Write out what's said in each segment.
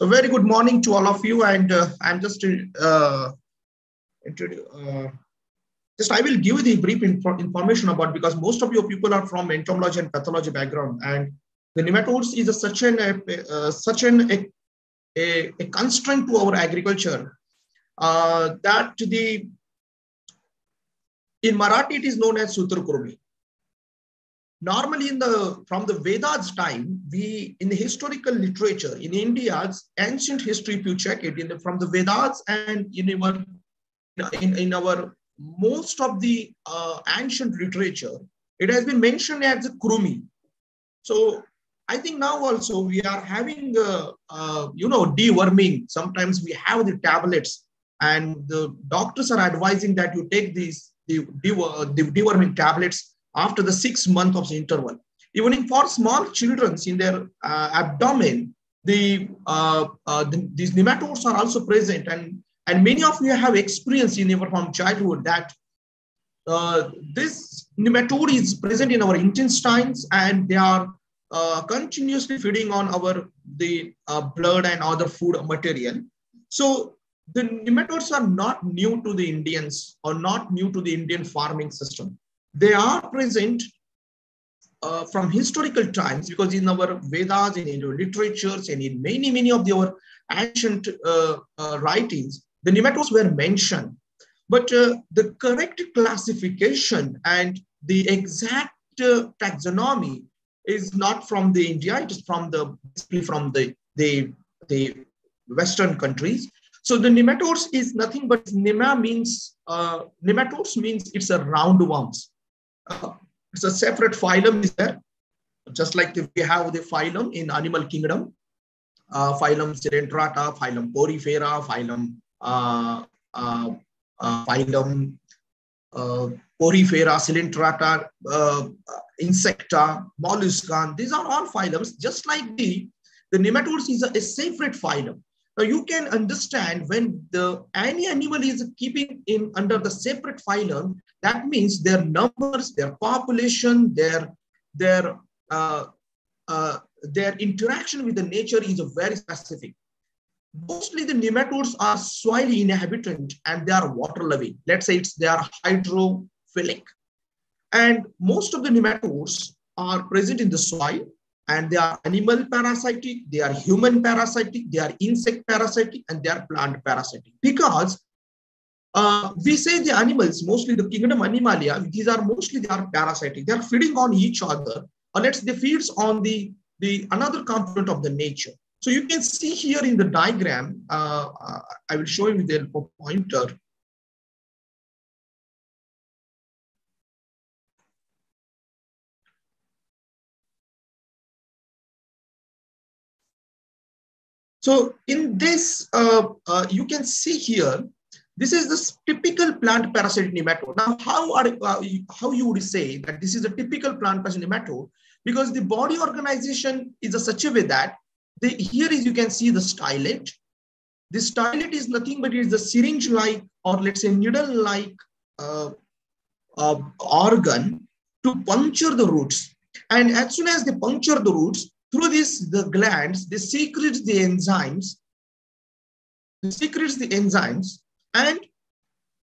So very good morning to all of you. And uh, I'm just, uh, uh, just I will give you the brief info information about because most of your people are from entomology and pathology background. And the nematodes is a, such an, uh, such an, a, a, a, constraint to our agriculture uh, that the, in Marathi, it is known as Sutrakrumi normally in the from the vedas time we in the historical literature in india's ancient history if you check it in the, from the vedas and in our in, in our most of the uh, ancient literature it has been mentioned as a krumi so i think now also we are having uh, uh, you know deworming. Sometimes we have the tablets and the doctors are advising that you take these the, the deworming tablets after the six month of the interval. Even in, for small children in their uh, abdomen, the, uh, uh, the, these nematodes are also present. And, and many of you have experienced in your from childhood that uh, this nematode is present in our intestines and they are uh, continuously feeding on our the blood and other food material. So the nematodes are not new to the Indians or not new to the Indian farming system. They are present uh, from historical times because in our Vedas, in Indo literatures, and in many, many of our ancient uh, uh, writings, the nematodes were mentioned. But uh, the correct classification and the exact uh, taxonomy is not from the India, it is from the from the, the, the Western countries. So the nematodes is nothing but nema means, uh, nematodes means it's a roundworms uh, it's a separate phylum is there, just like we have the phylum in animal kingdom, uh, phylum Coelenterata, phylum Porifera, phylum uh, uh, uh, phylum uh, Porifera, Coelenterata, uh, Insecta, Mollusca. These are all phylums, just like the the nematodes is a, a separate phylum. Now you can understand when the any animal is keeping in under the separate phylum, that means their numbers, their population, their their uh, uh, their interaction with the nature is very specific. Mostly the nematodes are soil inhabitant and they are water loving. Let's say it's they are hydrophilic. And most of the nematodes are present in the soil and they are animal parasitic, they are human parasitic, they are insect parasitic, and they are plant parasitic. Because uh, we say the animals, mostly the kingdom Animalia, these are mostly they are parasitic. They are feeding on each other, or let's they feeds on the, the another component of the nature. So you can see here in the diagram, uh, uh I will show you the pointer. So in this, uh, uh, you can see here, this is the typical plant parasite nematode. Now, how are uh, how you would say that this is a typical plant parasite nematode? Because the body organization is a such a way that the, here is you can see the stylet. The stylet is nothing but it is the syringe-like or let's say needle-like uh, uh, organ to puncture the roots. And as soon as they puncture the roots, through this, the glands, they secrete the enzymes, they secrete the enzymes, and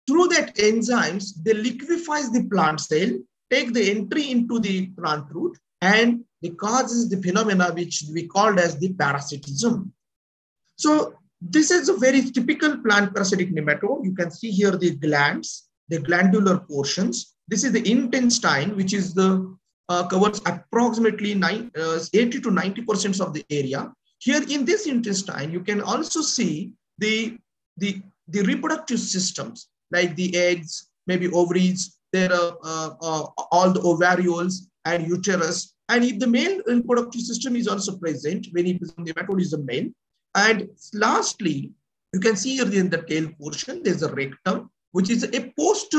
through that enzymes, they liquefies the plant cell, take the entry into the plant root, and it causes the phenomena which we called as the parasitism. So this is a very typical plant parasitic nematode. You can see here the glands, the glandular portions. This is the intestine, which is the uh, covers approximately nine, uh, 80 to 90% of the area. Here in this intestine, you can also see the, the the reproductive systems like the eggs, maybe ovaries, there are uh, uh, all the ovarioles and uterus. And if the male reproductive system is also present, when it is the nematode is the male. And lastly, you can see here in the tail portion, there's a rectum, which is a post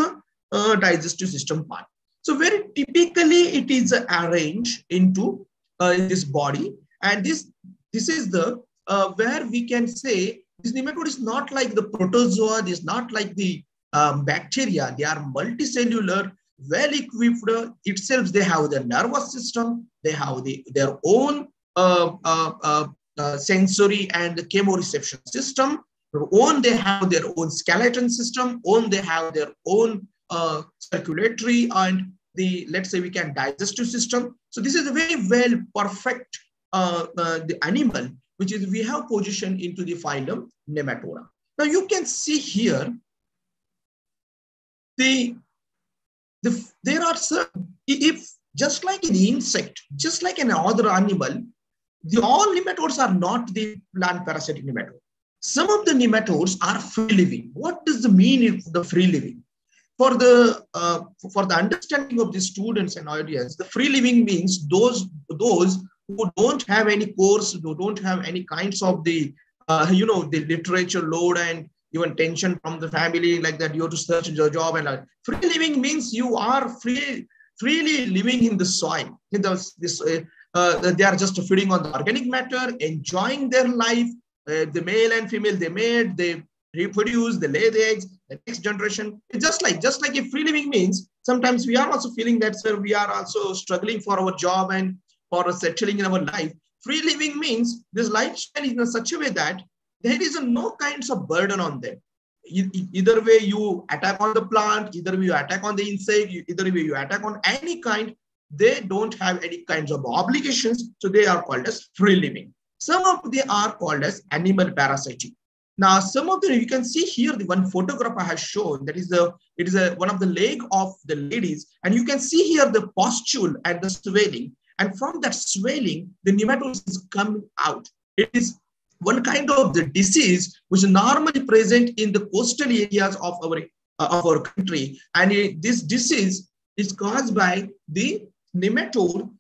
uh, digestive system part. So very typically it is arranged into uh, this body. And this, this is the uh, where we can say this nematode is not like the protozoa, is not like the um, bacteria. They are multicellular, well equipped itself. They have their nervous system, they have the, their own uh, uh, uh, uh, sensory and chemoreception system. Own they have their own skeleton system. Own they have their own uh, circulatory and the let's say we can digestive system. So this is a very well perfect uh, uh, the animal which is we have positioned into the phylum Nematoda. Now you can see here the, the there are certain if just like an insect, just like an other animal, the all nematodes are not the plant parasitic nematode. Some of the nematodes are free living. What does the mean of the free living? For the uh, for the understanding of the students and audience, the free living means those those who don't have any course, who don't have any kinds of the uh, you know the literature load and even tension from the family like that you have to search your job and free living means you are free freely living in the soil in the, this uh, uh, they are just feeding on the organic matter, enjoying their life. Uh, the male and female they mate, they reproduce, they lay the eggs. The next generation, it's just like just like if free living means sometimes we are also feeling that sir we are also struggling for our job and for settling in our life. Free living means this lifestyle is in such a way that there is no kinds of burden on them. Either way you attack on the plant, either way you attack on the insect, either way you attack on any kind they don't have any kinds of obligations, so they are called as free living. Some of them are called as animal parasitic. Now, some of the, you can see here the one photograph I have shown that is the it is a one of the leg of the ladies, and you can see here the pustule and the swelling. And from that swelling, the nematodes is coming out. It is one kind of the disease which is normally present in the coastal areas of our uh, of our country, and it, this disease is caused by the nematode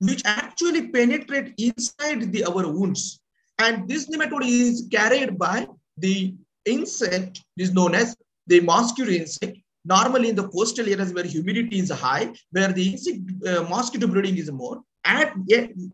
which actually penetrate inside the our wounds. And this nematode is carried by the insect is known as the mosquito insect. Normally in the coastal areas where humidity is high, where the insect uh, mosquito breeding is more. At,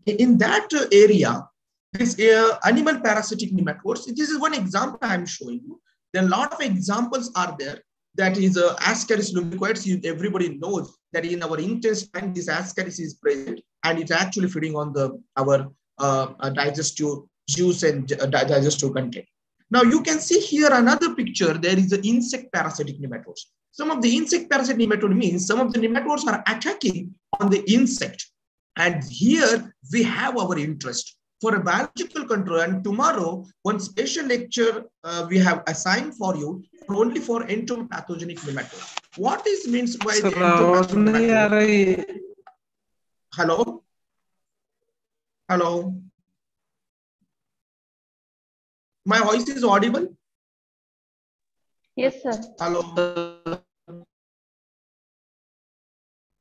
in that area, this uh, animal parasitic nematodes, this is one example I'm showing you. Then a lot of examples are there that is uh, Ascaris lumbricoides. Everybody knows that in our intestine, this Ascaris is present and it's actually feeding on the our uh, uh digestive juice and uh, digestive content. Now you can see here another picture. There is the insect parasitic nematodes. Some of the insect parasitic nematode means some of the nematodes are attacking on the insect. And here we have our interest for a biological control. And tomorrow, one special lecture uh, we have assigned for you only for entomopathogenic nematodes. What is means by the entomopathogenic? Hello? Hello? My voice is audible? Yes, sir. Hello?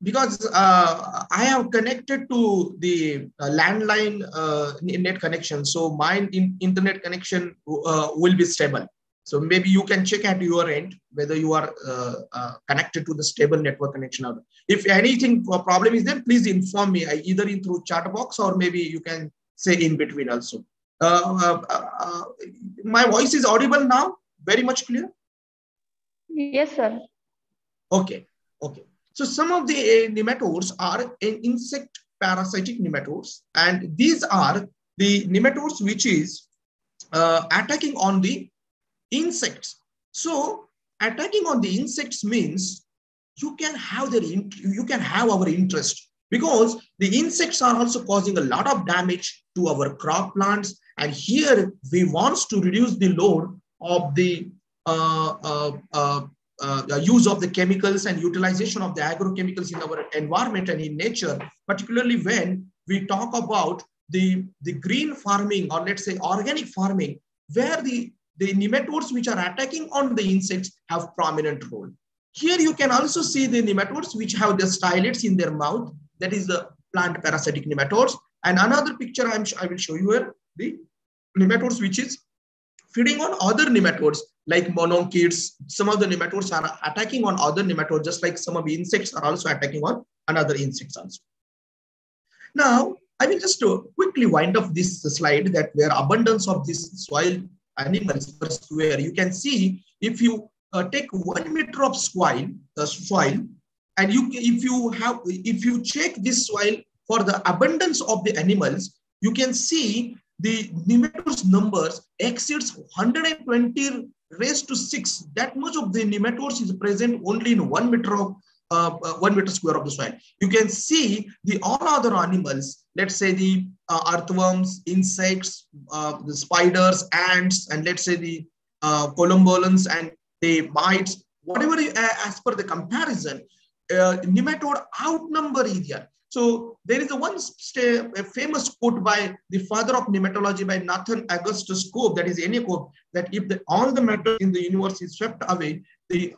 because uh, I have connected to the uh, landline uh, net connection. So my in internet connection uh, will be stable. So maybe you can check at your end whether you are uh, uh, connected to the stable network connection. Or if anything problem is there, please inform me either in through chat box or maybe you can say in between also. My voice is audible now, very much clear. Yes, sir. Okay. Okay. So some of the uh, nematodes are insect parasitic nematodes, and these are the nematodes which is uh, attacking on the insects. So attacking on the insects means you can have their you can have our interest because the insects are also causing a lot of damage to our crop plants and here we want to reduce the load of the uh, uh, uh, uh, use of the chemicals and utilization of the agrochemicals in our environment and in nature, particularly when we talk about the, the green farming or let's say organic farming, where the, the nematodes which are attacking on the insects have prominent role. Here you can also see the nematodes which have the stylets in their mouth. That is the plant parasitic nematodes. And another picture I'm, I will show you here, the nematodes which is feeding on other nematodes like mononchids. Some of the nematodes are attacking on other nematodes, just like some of the insects are also attacking on another insects also. Now, I will just uh, quickly wind up this slide that where abundance of these soil animals where you can see if you uh, take one meter of soil, uh, soil, and you if you have if you check this soil for the abundance of the animals, you can see the nematodes numbers exceeds 120 raised to 6. That much of the nematodes is present only in one meter of uh, uh, one meter square of the soil. You can see the all other animals, let's say the uh, earthworms, insects, uh, the spiders, ants, and let's say the uh, collembolans and the mites, whatever uh, as per the comparison, nematode outnumber either. So there is a one a famous quote by the father of nematology by Nathan Augustus Cobb, that is any Cobb, that if the, all the matter in the universe is swept away, the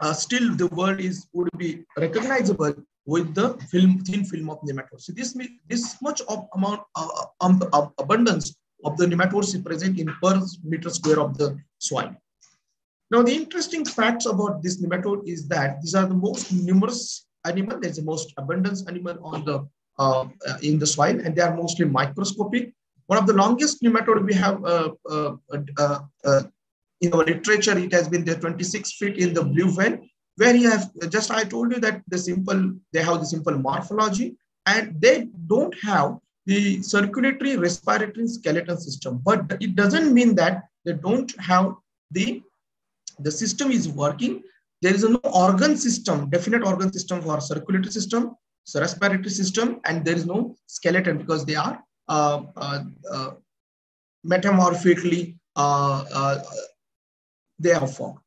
uh, still the world is would be recognizable with the film thin film of nematodes. So this this much of amount uh, um, uh, abundance of the nematodes is present in per meter square of the soil. Now the interesting facts about this nematode is that these are the most numerous animal. There's the most abundance animal on the uh, uh, in the soil, and they are mostly microscopic. One of the longest nematode we have uh, uh, in our literature, it has been there 26 feet in the blue vein, where you have just I told you that the simple they have the simple morphology, and they don't have the circulatory respiratory skeleton system. But it doesn't mean that they don't have the the system is working there is no organ system, definite organ system for circulatory system, so respiratory system, and there is no skeleton because they are uh, uh, uh, metamorphically uh, uh, they are formed.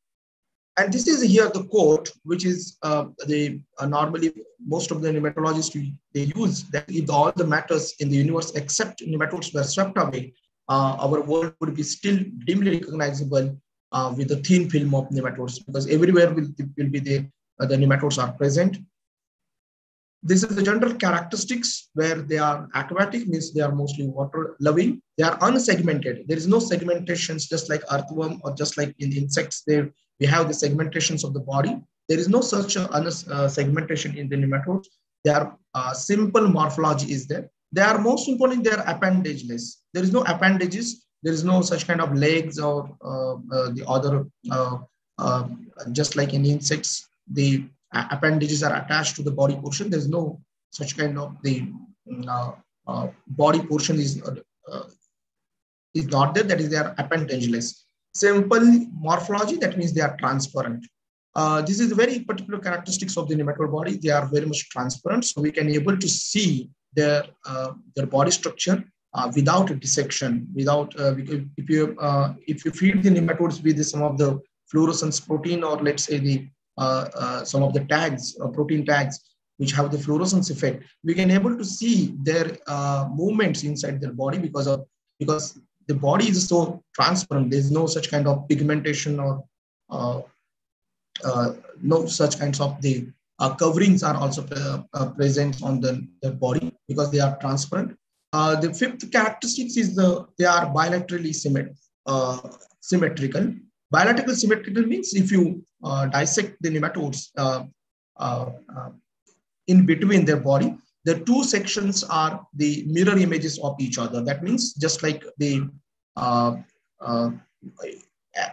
And this is here the quote, which is the normally most of the nematologists they use that if all the matters in the universe except nematodes were swept away, our world would be still dimly recognizable uh, with a thin film of nematodes because everywhere will, will be the, uh, the nematodes are present. This is the general characteristics where they are aquatic, means they are mostly water loving. They are unsegmented. There is no segmentations just like earthworm or just like in insects there, we have the segmentations of the body. There is no such uh, segmentation in the nematodes. They are uh, simple morphology is there. They are most important, they are appendageless. There is no appendages there is no such kind of legs or uh, uh, the other, uh, just like in insects, the appendages are attached to the body portion. There's no such kind of the body portion is is not there. That is, they are appendageless. Simple morphology. That means they are transparent. Uh, this is very particular characteristics of the nematode body. They are very much transparent, so we can able to see their uh, their body structure uh, without a dissection, without uh, if you uh, if you feed the nematodes with some of the fluorescence protein or let's say the uh, uh, some of the tags uh, protein tags which have the fluorescence effect, we can able to see their movements inside their body because of because the body is so transparent. There's no such kind of pigmentation or no such kinds of the coverings are also present on the, the body because they are transparent uh, the fifth characteristics is the they are bilaterally symmet uh, symmetrical. Bilateral symmetrical means if you uh, dissect the nematodes uh, uh, in between their body, the two sections are the mirror images of each other. That means just like the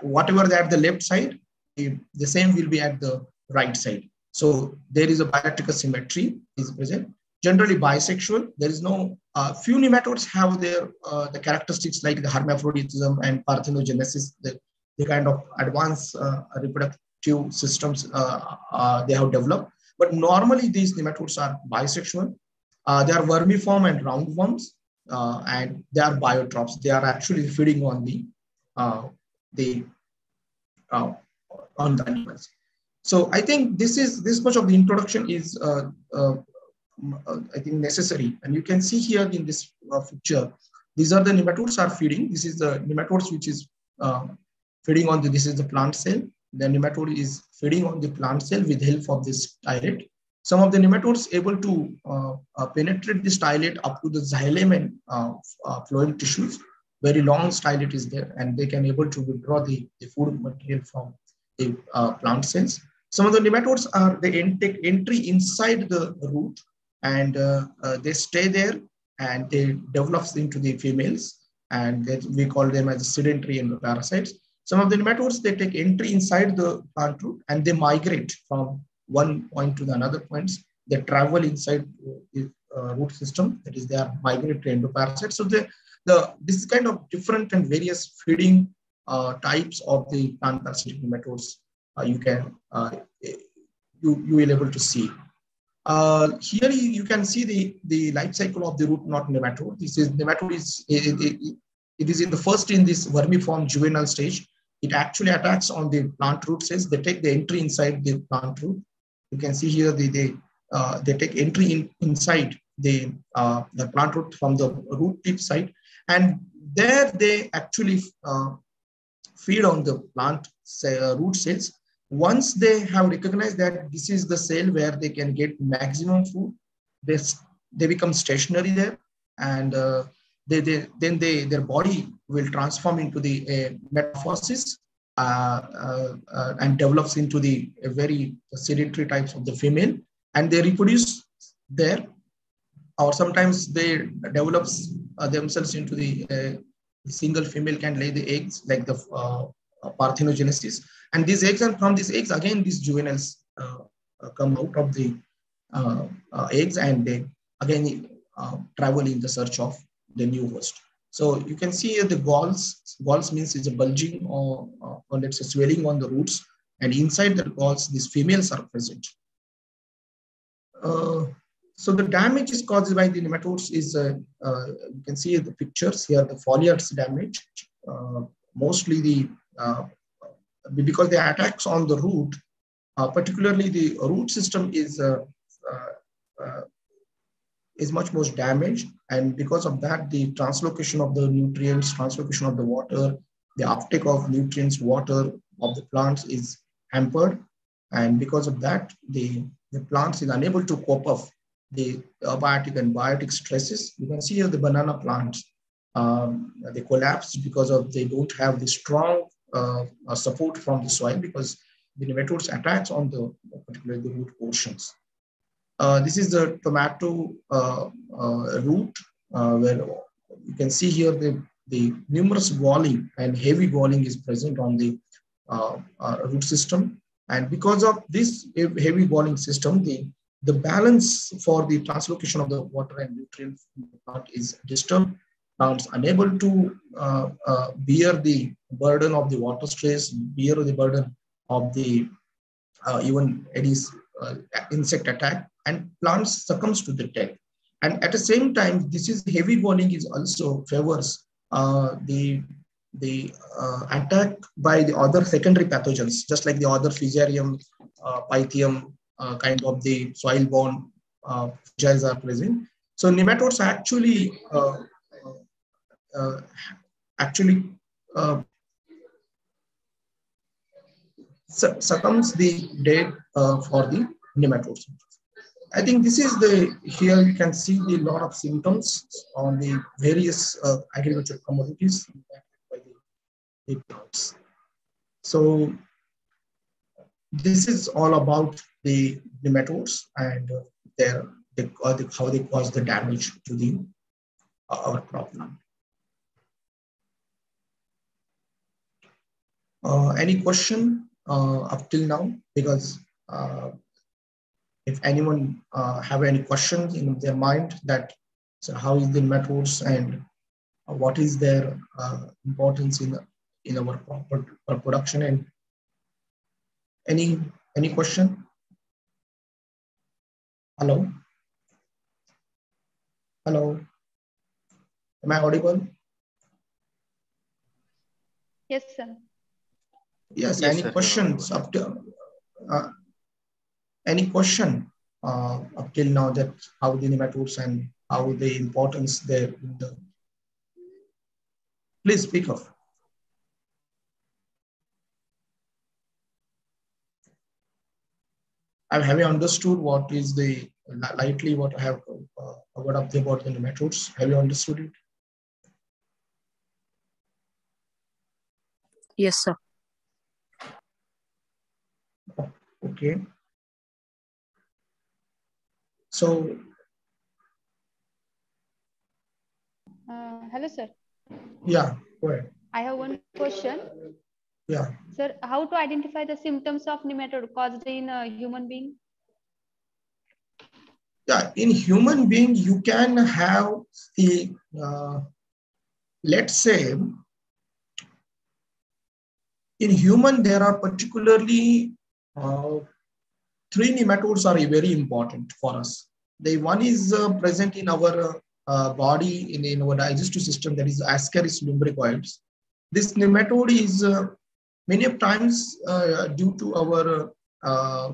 whatever they at the left side, the, the same will be at the right side. So there is a bilateral symmetry is present generally bisexual. There is no, uh, few nematodes have their uh, the characteristics like the hermaphroditism and parthenogenesis, the, the kind of advanced uh, reproductive systems uh, uh, they have developed. But normally these nematodes are bisexual. Uh, they are vermiform and roundworms, and they are biotrophs. They are actually feeding on the the on the animals. So I think this is this much of the introduction is I think necessary. And you can see here in this uh, picture, these are the nematodes are feeding. This is the nematodes which is uh, feeding on the, this is the plant cell. The nematode is feeding on the plant cell with help of this stylet. Some of the nematodes able to uh, uh, penetrate the stylet up to the xylem and uh, phloem tissues. Very long stylet is there and they can able to withdraw the, the food material from the plant cells. Some of the nematodes are the entry inside the root and uh, uh, they stay there and they develop into the females and we call them as sedentary endoparasites. Some of the nematodes, they take entry inside the plant root and they migrate from one point to the another points. They travel inside the uh, root system, that is they are migratory endoparasites. So they, the this is kind of different and various feeding uh, types of the plant parasitic nematodes uh, you can uh, you you will able to see. Uh, here you, can see the, the life cycle of the root knot nematode. This is nematode is it, it, it is in the first in this vermiform juvenile stage. It actually attacks on the plant root cells. They take the entry inside the plant root. You can see here the, they uh, they take entry in, inside the uh, the plant root from the root tip side, and there they actually uh, feed on the plant uh, root cells once they have recognized that this is the cell where they can get maximum food, they, they become stationary there and uh, they, they, then they, their body will transform into the uh, uh, uh, uh, and develops into the very sedentary types of the female. And they reproduce there or sometimes they develop uh, themselves into the single female can lay the eggs like the parthenogenesis and these eggs, and from these eggs, again, these juveniles uh, uh, come out of the uh, eggs and they again travel in the search of the new host. So you can see the galls, galls means is a bulging or, or let's say swelling on the roots. And inside the galls, these females are present. Uh, so the damage is caused by the nematodes is, uh, uh, you can see the pictures here, the foliars damage, mostly the because the attacks on the root, uh, particularly the root system is uh, uh, uh, is much more damaged, and because of that, the translocation of the nutrients, translocation of the water, the uptake of nutrients, water of the plants is hampered, and because of that, the the plants is unable to cope up the abiotic and biotic stresses. You can see here the banana plants. Um, they collapse because of they don't have the strong uh, support from the soil because the nematodes attach on the particularly the root portions. Uh, this is the tomato uh, root where you can see here the, the numerous galling and heavy galling is present on the root system. And because of this heavy galling system, the, the balance for the translocation of the water and nutrients is disturbed plants unable to uh, uh, bear the burden of the water stress, bear the burden of the uh, even any uh, insect attack, and plants succumbs to the death. And at the same time, this is heavy burning is also favors uh, the the uh, attack by the other secondary pathogens, just like the other Fusarium, Pythium, kind of the soil-borne uh, are present. So nematodes actually uh, actually uh, succumbs the dead uh, for the nematodes. I think this is the, here you can see the lot of symptoms on the various uh, agricultural commodities by the, the plants. So this is all about the nematodes and uh, their, the, how they cause the damage to the uh, our crop. Uh, any question uh, up till now? Because uh, if anyone have any questions in their mind that so how is the methods and what is their importance in in our production and any any question? Hello? Hello? Am i audible? Yes sir Yes, yes any sir. questions up to uh, any question uh, up till now that how the nematodes and how the importance there in the please speak of I have you understood what is the lightly what I have uh, covered up about the nematodes? Have you understood it? Yes, sir. Okay. So. Uh, hello, sir. Yeah, go ahead. I have one question. Yeah. Sir, how to identify the symptoms of nematode caused in a human being? Yeah, in human being, you can have the uh, let's say in human, there are particularly uh, three nematodes are very important for us. The one is uh, present in our uh, body, in, in our digestive system, that is Ascaris lumbricoides. This nematode is uh, many of times uh, due to our uh,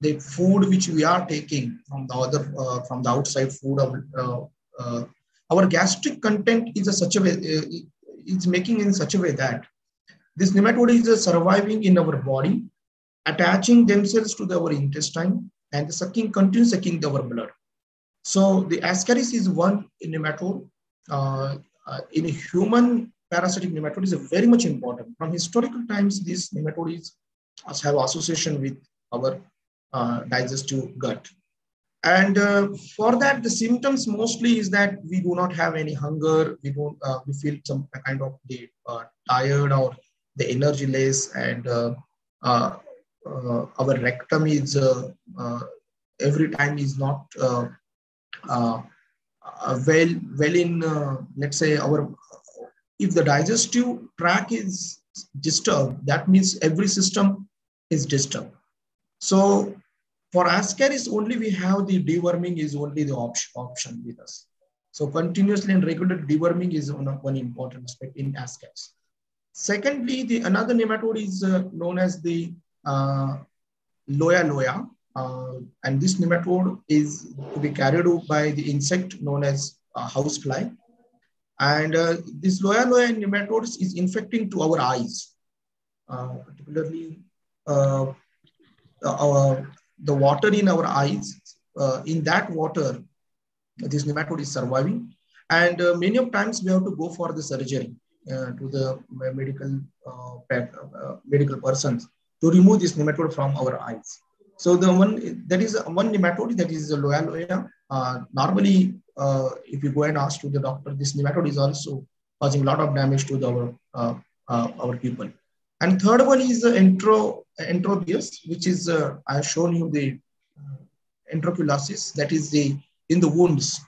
the food which we are taking from the other from the outside food of our gastric content is a such a way is making in such a way that this nematode is surviving in our body, attaching themselves to our intestine and sucking, continue sucking our blood. So the Ascaris is one nematode. Uh, uh, in a human parasitic nematode is very much important. From historical times, these nematodes have association with our uh, digestive gut. And uh, for that, the symptoms mostly is that we do not have any hunger. We don't. Uh, we feel some kind of the, uh, tired or the energy less, and uh, uh, uh, our rectum is every time is not well well in. let's say our if the digestive tract is disturbed, that means every system is disturbed. So for Ascaris only we have the deworming is only the option, option with us. So continuously and regular deworming is one, one important aspect in Ascaris. Secondly, the another nematode is uh, known as the uh, Loa loa. Uh, and this nematode is to be carried by the insect known as uh, housefly. And uh, this Loa loa nematodes is infecting to our eyes, uh, particularly uh, our the water in our eyes, in that water, this nematode is surviving. And many of times we have to go for the surgery to the medical uh, uh, medical persons to remove this nematode from our eyes. So the one that is one nematode that is Loa loa. Uh, normally, if you go and ask to the doctor, this nematode is also causing a lot of damage to the, our our people. And third one is the entro enterobius, which is, uh, I've shown you the uh, enteroculosis, that is the in the wounds.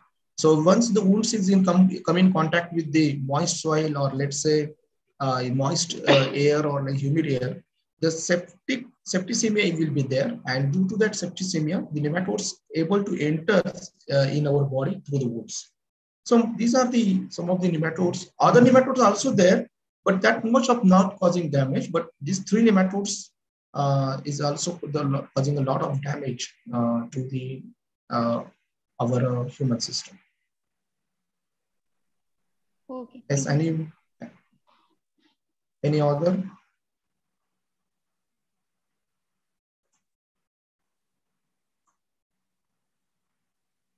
So once the wounds is in come, come in contact with the moist soil or let's say uh, moist uh, air or like humid air, the septic septicemia will be there. And due to that septicemia, the nematodes able to enter uh, in our body through the wounds. So these are the some of the nematodes. Other nematodes are also there, but that much of not causing damage. But these three nematodes uh, is also the, causing a lot of damage uh, to the uh, our uh, human system. Okay. Yes, any any other?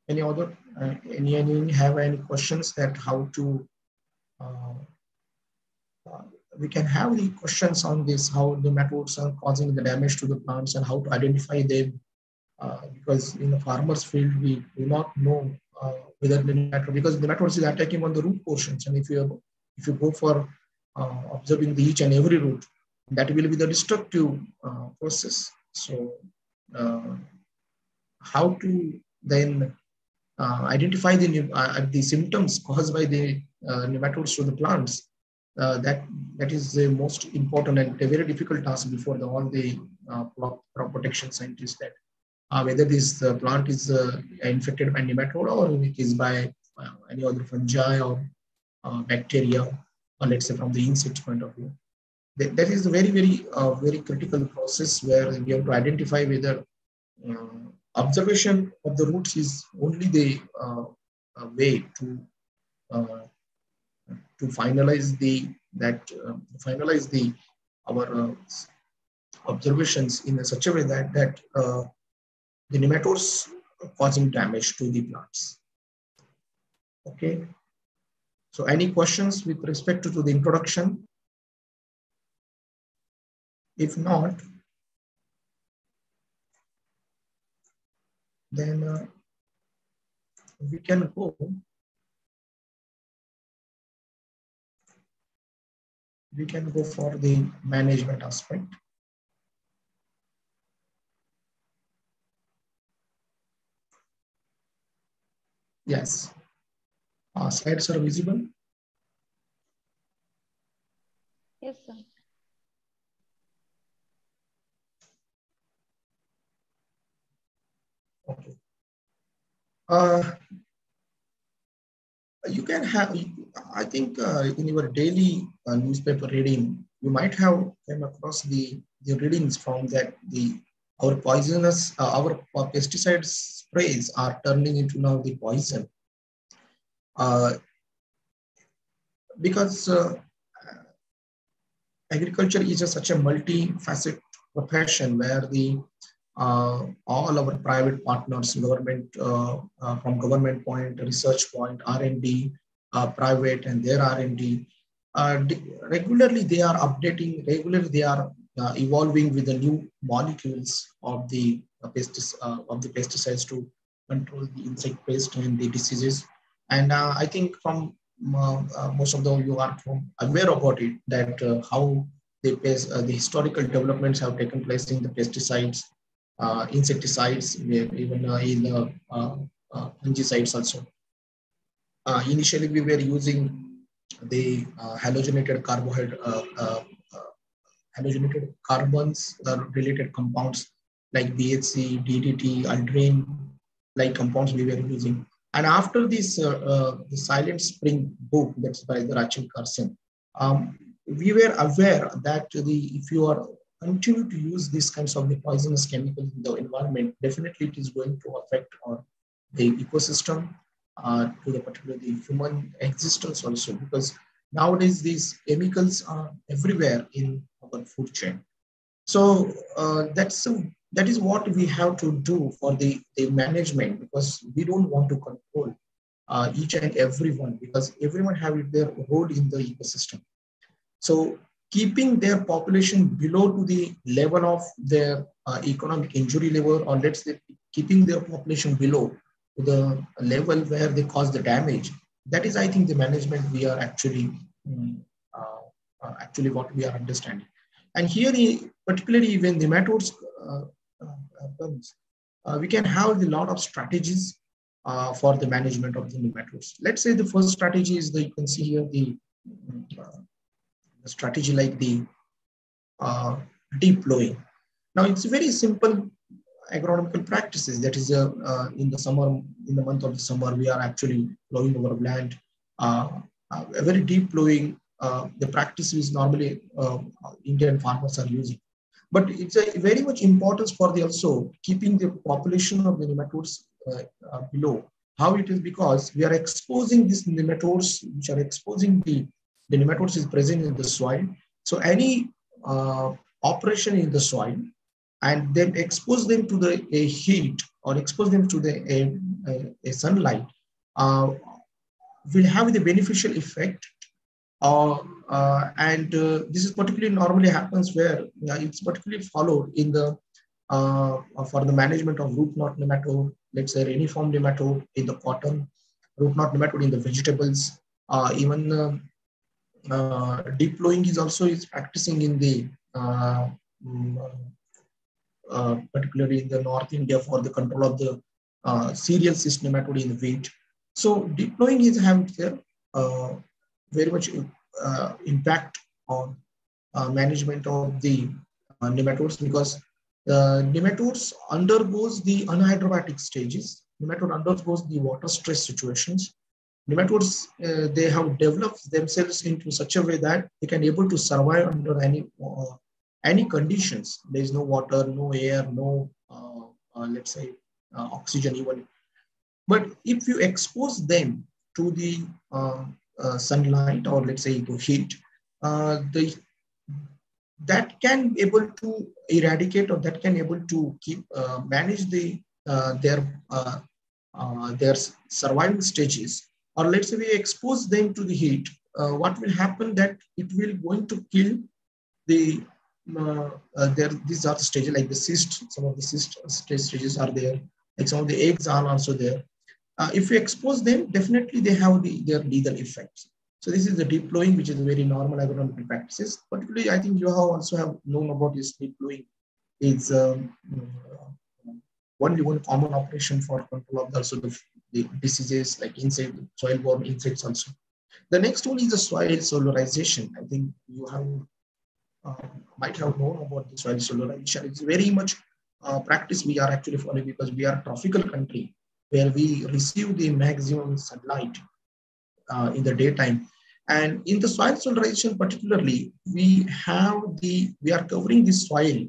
Any other? Uh, any any have any questions that how to uh, we can have the questions on this, how the nematodes are causing the damage to the plants and how to identify them. Uh, because in the farmer's field, we do not know uh, whether because the nematodes is attacking on the root portions. And if you, if you go for uh, observing the each and every root, that will be the destructive uh, process. So uh, how to then uh, identify the, the symptoms caused by the nematodes to the plants uh, that that is the most important and a very difficult task before the, all the uh, crop protection scientists that uh, whether this uh, plant is uh, infected by nematode or it is by uh, any other fungi or bacteria or let's say from the insect point of view. That, that is a very very very critical process where we have to identify whether observation of the roots is only the way to to finalize the that uh, finalize the our uh, observations in such a way that that uh, the nematodes causing damage to the plants. Okay. So any questions with respect to, the introduction? If not, then uh, we can go we can go for the management aspect. Yes. Uh, slides are visible. Yes, sir. Okay. Uh, you can have, I think uh, in your daily uh, newspaper reading, you might have come across the, the readings from that the our poisonous, uh, our pesticide are turning into now the poison. Uh, because uh, agriculture is a, such a multi-faceted profession where the uh, all our private partners, government, uh, uh, from government point, research point, R&D, private and their R&D, regularly they are updating, regularly they are evolving with the new molecules of the pestic, of the pesticides to control the insect pest and the diseases. And I think from uh, most of the you are from aware about it that uh, how the, uh, the historical developments have taken place in the pesticides uh, insecticides, even uh, in the uh, fungicides also. initially, we were using the halogenated carbohydrate, halogenated carbons or related compounds like BHC, DDT, aldrin, like compounds we were using. And after this, uh, uh, the Silent Spring book, that's by the Rachel Carson, um, we were aware that the if you are continue to use these kinds of the poisonous chemicals in the environment, definitely it is going to affect our, the ecosystem, uh, to the particular the human existence also, because nowadays these chemicals are everywhere in our food chain. So uh, that's a, that is what we have to do for the, the management because we don't want to control uh, each and every one because everyone have their role in the ecosystem. So keeping their population below to the level of their uh, economic injury level, or let's say keeping their population below to the level where they cause the damage. That is, I think, the management we are actually um, uh, uh, actually what we are understanding. And here, particularly when nematodes uh, uh, uh, we can have a lot of strategies for the management of the nematodes. Let's say the first strategy is that you can see here the a strategy like the uh, deep plowing. Now it's very simple agronomical practices. That is, uh, uh, in the summer, in the month of the summer, we are actually plowing our land. Uh, uh, a very deep plowing, uh, the practice is normally Indian farmers are using. But it's a very much importance for the also keeping the population of the nematodes below. How it is because we are exposing these nematodes, which are exposing the the nematodes is present in the soil. So any uh, operation in the soil and then expose them to the a heat or expose them to the a, a, a sunlight uh, will have the beneficial effect. Uh, uh and uh, this is particularly normally happens where it's particularly followed in the uh, for the management of root knot nematode, let's say reniform nematode in the cotton, root knot nematode in the vegetables, even um, uh, deep plowing is also is practicing in the uh, mm, uh, particularly in the North India for the control of the uh, cereal cyst nematode in the wheat. So deep plowing is there uh, very much uh, impact on management of the nematodes because the nematodes undergoes the anhydrobiotic stages. Nematode undergoes the water stress situations. Nematodes uh, they have developed themselves into such a way that they can able to survive under any uh, any conditions. There is no water no air no uh, uh let's say uh, oxygen even. But if you expose them to the uh, Uh, sunlight or let's say to heat uh, the that can able to eradicate or that can able to keep uh, manage the their their survival stages or let's say we expose them to the heat, uh, what will happen that it will going to kill the uh, uh, there these are the stages like the cyst some of the cyst stages are there like some of the eggs are also there uh, if we expose them definitely they have the their lethal effects so this is the deep plowing which is a very normal agronomic practices particularly i think you have also have known about this deep plowing it's um, uh, only one common operation for control of also the the diseases like insect, soil-borne insects also. The next one is the soil solarization. I think you have uh, might have known about the soil solarization. It's very much uh, practice we are actually following because we are a tropical country where we receive the maximum sunlight uh, in the daytime. And in the soil solarization particularly, we have the, we are covering the soil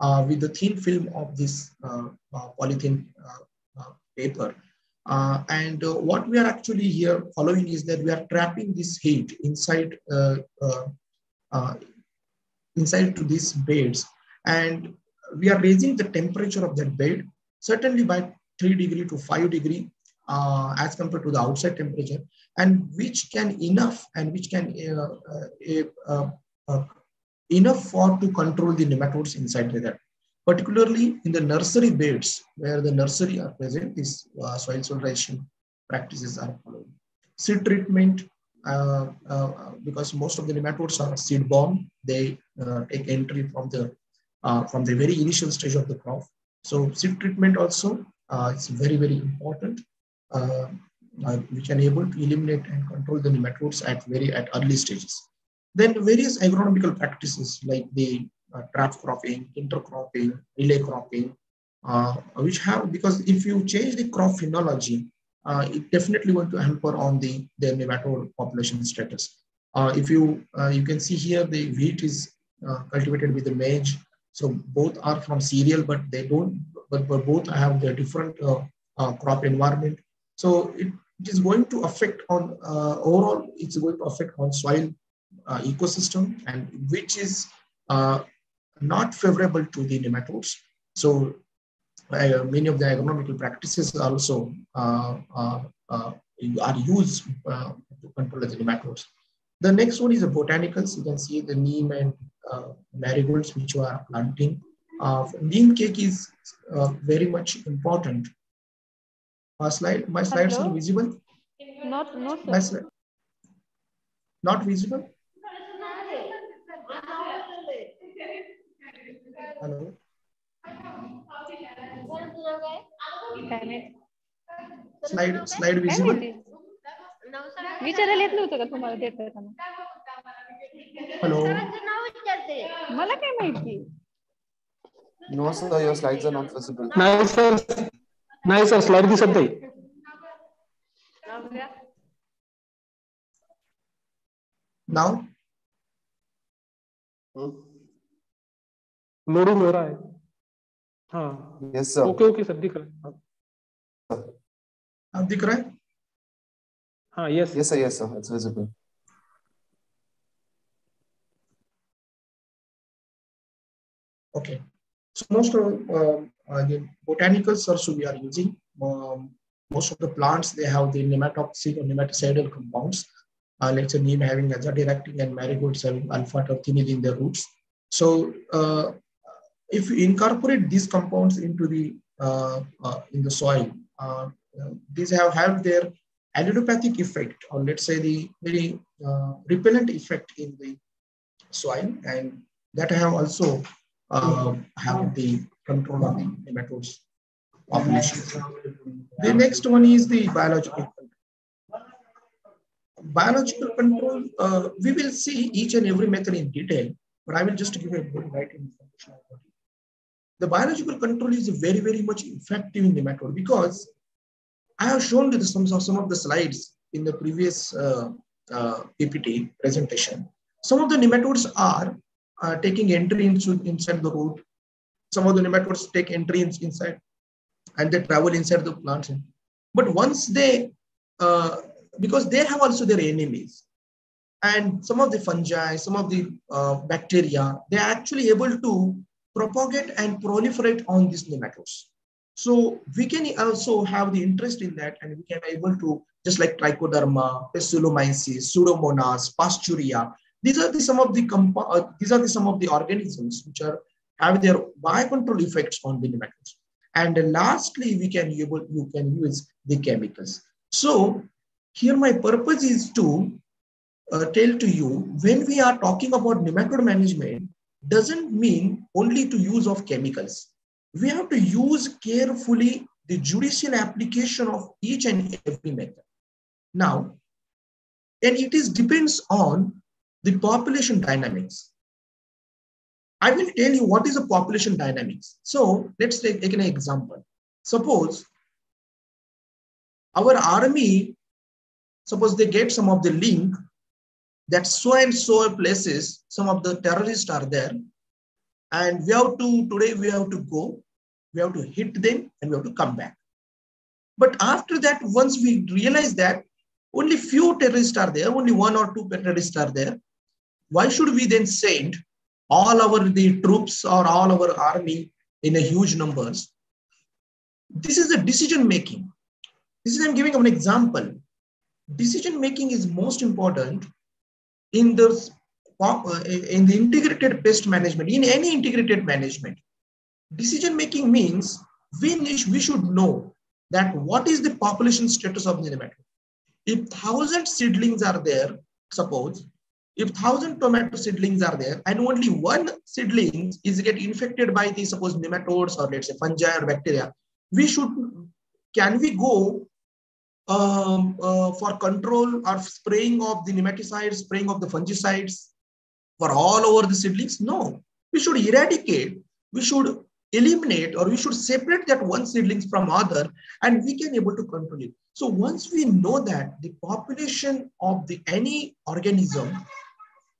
uh, with the thin film of this uh, uh, polythene paper. and what we are actually here following is that we are trapping this heat inside inside to these beds and we are raising the temperature of that bed certainly by 3 degree to 5 degree uh, as compared to the outside temperature and which can enough and which can uh, uh, uh enough for to control the nematodes inside the there. Particularly in the nursery beds where the nursery are present, these soil solarization practices are followed. Seed treatment, uh, uh, because most of the nematodes are seed borne, they uh, take entry from the from the very initial stage of the crop. So seed treatment also uh, is very very important. which can able to eliminate and control the nematodes at very at early stages. Then various agronomical practices like the uh, trap cropping, intercropping, relay cropping, uh, which have, because if you change the crop phenology, uh, it definitely going to hamper on the, the nematode population status. Uh, if you, uh, you can see here, the wheat is uh, cultivated with the maize. So both are from cereal, but they don't, but, but both have their different crop environment. So it, it is going to affect on overall, it's going to affect on soil uh, ecosystem and which is uh, not favorable to the nematodes. So uh, many of the agronomical practices also uh, uh, uh, are used to control the nematodes. The next one is the botanicals. You can see the neem and marigolds which are planting. Uh, neem cake is uh, very much important. My slide, my slides are visible. Not, visible. My not visible. Hello. Slide, slide visible. Hello. No, sir, your slides are not visible. Nice, sir. Nice, sir. Slide दिसत नाही. Now? Loading हो रहा है. हाँ. Yes, sir. Okay, okay, sir. दिख रहा है. अब दिख रहा है? हाँ, yes. Yes, sir. Yes, sir. It's visible. Okay. So most of uh, uh, the botanical source we are using um, most of the plants they have the nematoxic or nematocidal compounds. Uh, let's say neem having azadirachtin and marigolds having alpha terthienyl in their roots. So uh, if you incorporate these compounds into the uh, uh, in the soil, uh, these have have their allelopathic effect, or let's say the very repellent effect in the soil, and that have also have the control of the nematodes population. The next one is the biological control. Biological control, uh, we will see each and every method in detail, but I will just give a good right information about it the biological control is very, very much effective in nematode because I have shown you some, of some of the slides in the previous uh, uh, PPT presentation. Some of the nematodes are uh, taking entry into, inside the root. Some of the nematodes take entry in, inside and they travel inside the plants. But once they, uh, because they have also their enemies, and some of the fungi, some of the uh, bacteria, they are actually able to propagate and proliferate on these nematodes. So we can also have the interest in that and we can be able to, just like trichoderma, Paecilomyces, Pseudomonas, Pasteuria, these are the some of the uh, these are the some of the organisms which are have their biocontrol effects on the nematodes. And lastly, we can able you can use the chemicals. So here my purpose is to uh, tell to you when we are talking about nematode management, doesn't mean only to use of chemicals. We have to use carefully the judicial application of each and every method. Now, and it is depends on the population dynamics. I will tell you what is the population dynamics. So let's take, take an example. Suppose our army, suppose they get some of the link that so and so places, some of the terrorists are there. And we have to, today we have to go, we have to hit them and we have to come back. But after that, once we realize that only few terrorists are there, only one or two terrorists are there, why should we then send all our the troops or all our army in a huge numbers? This is the decision making. This is I'm giving an example. Decision making is most important in the in the integrated pest management, in any integrated management. Decision making means we, we should know that what is the population status of the nematode. If thousand seedlings are there, suppose, if thousand tomato seedlings are there and only one seedling is get infected by the suppose nematodes or let's say fungi or bacteria, we should, can we go um, uh, for control or spraying of the nematicides, spraying of the fungicides for all over the seedlings? No, we should eradicate, we should eliminate or we should separate that one seedlings from other and we can able to control it. So once we know that the population of the any organism,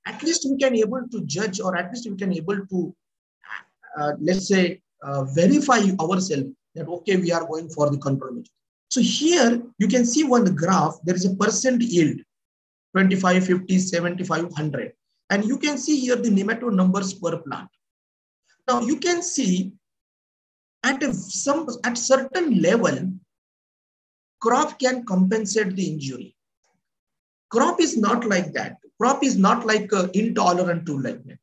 at least we can able to judge or at least we can able to, uh, let's say, uh, verify ourselves that, okay, we are going for the control measure. So here you can see one graph, there is a percent yield, 25, 50, 75, 100. And you can see here the nematode numbers per plant. Now you can see at a, some at certain level, crop can compensate the injury. Crop is not like that. Crop is not like uh, intolerant to lightning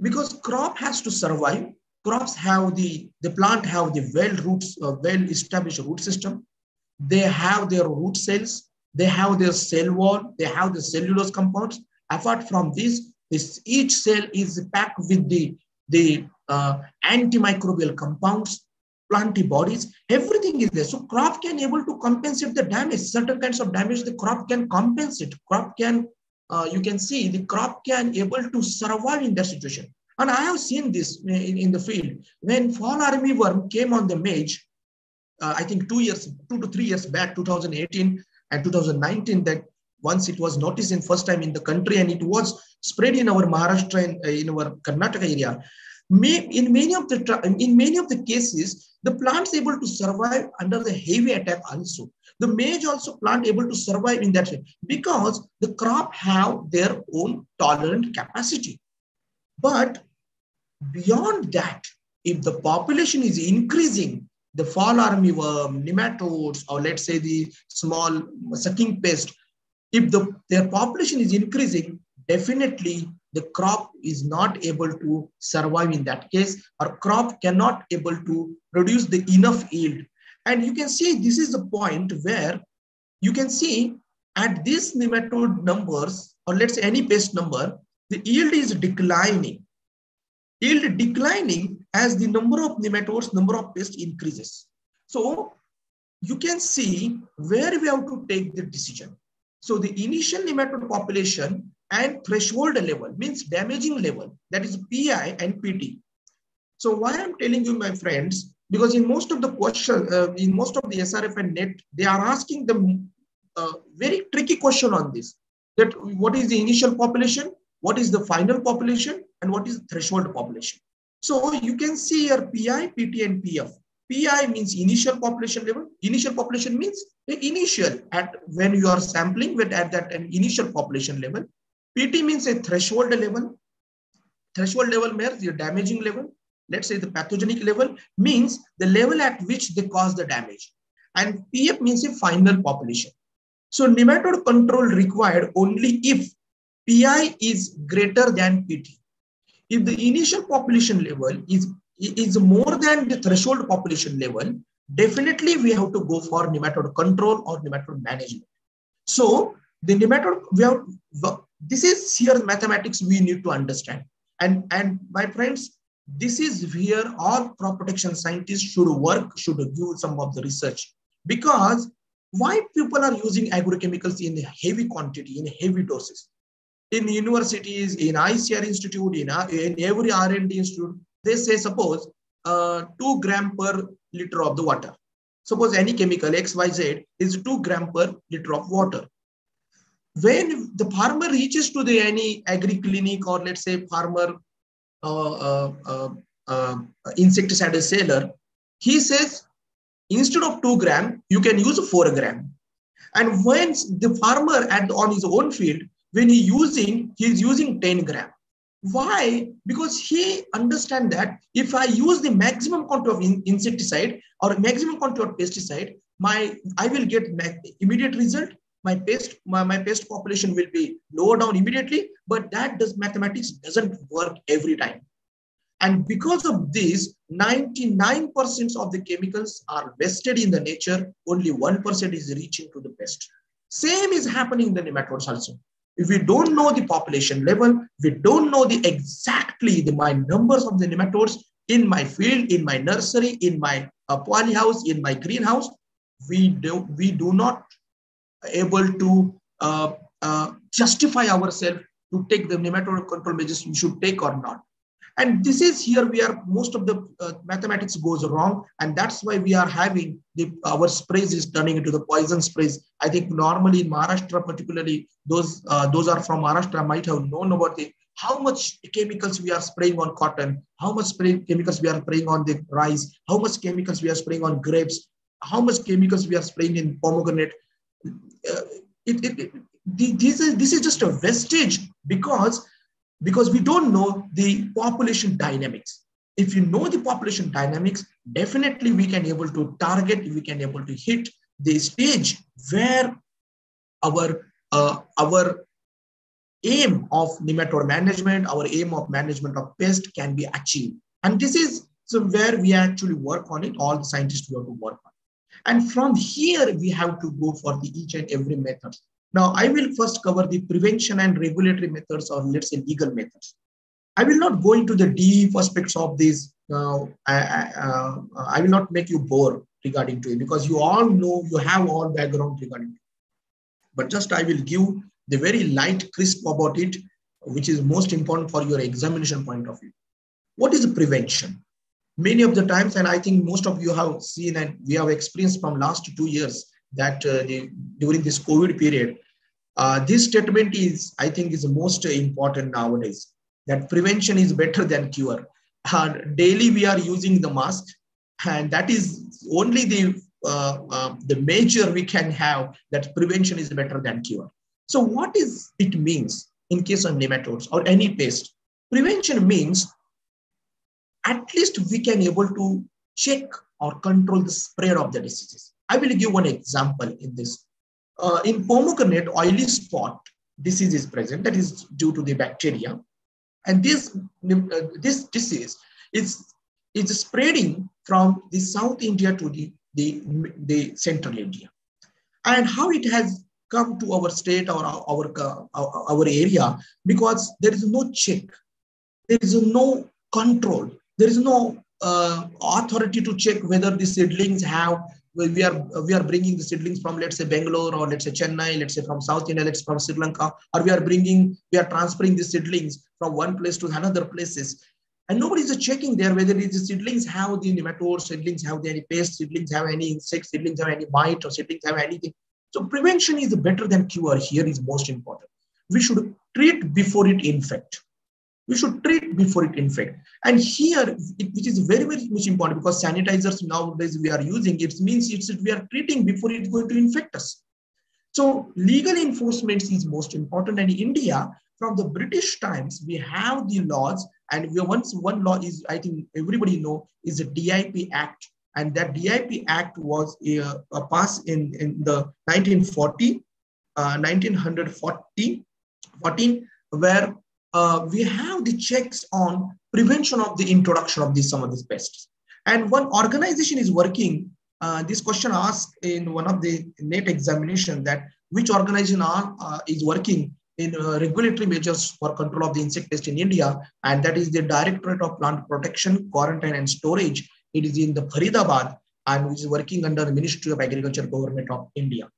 because crop has to survive. Crops have the the plant have the well roots, uh, well established root system they have their root cells, they have their cell wall, they have the cellulose compounds. Apart from this, this each cell is packed with the, the uh, antimicrobial compounds, antibodies, everything is there. So crop can able to compensate the damage. Certain kinds of damage the crop can compensate. Crop can, uh, you can see the crop can able to survive in that situation. And I have seen this in, in the field. When fall armyworm came on the maize, uh, I think two years, two to three years back, 2018 and 2019, that once it was noticed in first time in the country and it was spread in our Maharashtra and uh, in our Karnataka area. May, in many of the in many of the cases, the plants able to survive under the heavy attack also. The maize also plant able to survive in that way because the crop have their own tolerant capacity. But beyond that, if the population is increasing, the fall armyworm, nematodes, or let's say the small sucking pest, if the, their population is increasing, definitely the crop is not able to survive in that case, or crop cannot able to produce the enough yield. And you can see this is the point where you can see at these nematode numbers, or let's say any pest number, the yield is declining. Yield declining as the number of nematodes, number of pests increases. So you can see where we have to take the decision. So the initial nematode population and threshold level means damaging level, that is PI and PT. So why I'm telling you, my friends, because in most of the question, uh, in most of the SRF and NET, they are asking the uh, very tricky question on this. That what is the initial population, what is the final population, and what is the threshold population. So you can see here PI, PT, and PF. PI means initial population level. Initial population means initial at when you are sampling with at that an initial population level. PT means a threshold level. Threshold level means your damaging level. Let's say the pathogenic level means the level at which they cause the damage. And PF means a final population. So nematode control required only if PI is greater than PT. If the initial population level is, is more than the threshold population level, definitely we have to go for nematode control or nematode management. So the nematode, we have, this is here mathematics we need to understand. And, and my friends, this is where all crop protection scientists should work, should do some of the research. Because why people are using agrochemicals in heavy quantity, in heavy doses? In universities, in ICAR Institute, in, in every R&D institute, they say suppose uh, 2 gram per liter of the water. Suppose any chemical XYZ is 2 gram per liter of water. When the farmer reaches to the any agri clinic or let's say farmer uh, uh, uh, uh insecticide seller, he says instead of 2 gram, you can use 4 gram. And when the farmer at on his own field, when he using, he is using 10 gram. Why? Because he understand that if I use the maximum quantity of in insecticide or maximum quantity of pesticide, my I will get immediate result. My pest my, my pest population will be lower down immediately. But that does mathematics doesn't work every time. And because of this, 99% of the chemicals are wasted in the nature. Only 1% is reaching to the pest. Same is happening in the nematodes also. If we don't know the population level, we don't know the exactly the my numbers of the nematodes in my field, in my nursery, in my uh, polyhouse, in my greenhouse, we do we do not able to uh, uh, justify ourselves to take the nematode control measures we should take or not. And this is here where most of the uh, mathematics goes wrong. And that's why we are having the, our sprays is turning into the poison sprays. I think normally in Maharashtra, particularly those, uh, those are from Maharashtra might have known about the how much chemicals we are spraying on cotton, how much spray chemicals we are spraying on the rice, how much chemicals we are spraying on grapes, how much chemicals we are spraying in pomegranate. It, it, it, this, is, this is just a vestige because because we don't know the population dynamics. If you know the population dynamics, definitely we can able to target, we can able to hit the stage where our, uh, our aim of nematode management, our aim of management of pest can be achieved. And this is so where we actually work on it, all the scientists have to work on. And from here, we have to go for the each and every method. Now, I will first cover the prevention and regulatory methods or let's say legal methods. I will not go into the deep aspects of this. Uh, I, I, uh, I will not make you bore regarding to it because you all know, you have all background regarding it. But just I will give the very light crisp about it, which is most important for your examination point of view. What is the prevention? Many of the times, and I think most of you have seen and we have experienced from last two years, that uh, the, during this COVID period, uh, this statement is, I think, is most important nowadays. That prevention is better than cure. Uh, daily we are using the mask, and that is only the uh, uh, the measure we can have that prevention is better than cure. So, what is it means in case of nematodes or any pest? Prevention means at least we can able to check or control the spread of the diseases. I will give one example in this. Uh, in pomegranate, oily spot disease is present that is due to the bacteria. And this, uh, this disease is, is spreading from the South India to the, the, the Central India. And how it has come to our state or our, our, our area because there is no check. There is no control. There is no uh, authority to check whether the seedlings have we are we are bringing the seedlings from let's say Bangalore or let's say Chennai, let's say from South India, let's say from Sri Lanka, or we are bringing we are transferring the seedlings from one place to another places, and nobody is checking there whether these seedlings have the nematodes, seedlings have any pest, seedlings have any insects, seedlings have any mite, or seedlings have anything. So prevention is better than cure. Here is most important. We should treat before it infect we should treat before it infect. And here, it, which is very, very much important because sanitizers nowadays we are using, it means it's we are treating before it's going to infect us. So legal enforcement is most important. And in India, from the British times, we have the laws and we once one law is, I think everybody know, is the DIP Act. And that DIP Act was a, a passed in, in the 1940, uh, 1940, 14, where uh, we have the checks on prevention of the introduction of these some of these pests. And one organization is working. Uh, this question asked in one of the NET examination that which organization are, uh, is working in uh, regulatory measures for control of the insect pest in India, and that is the Directorate of Plant Protection, Quarantine and Storage. It is in the Faridabad and which is working under the Ministry of Agriculture, Government of India.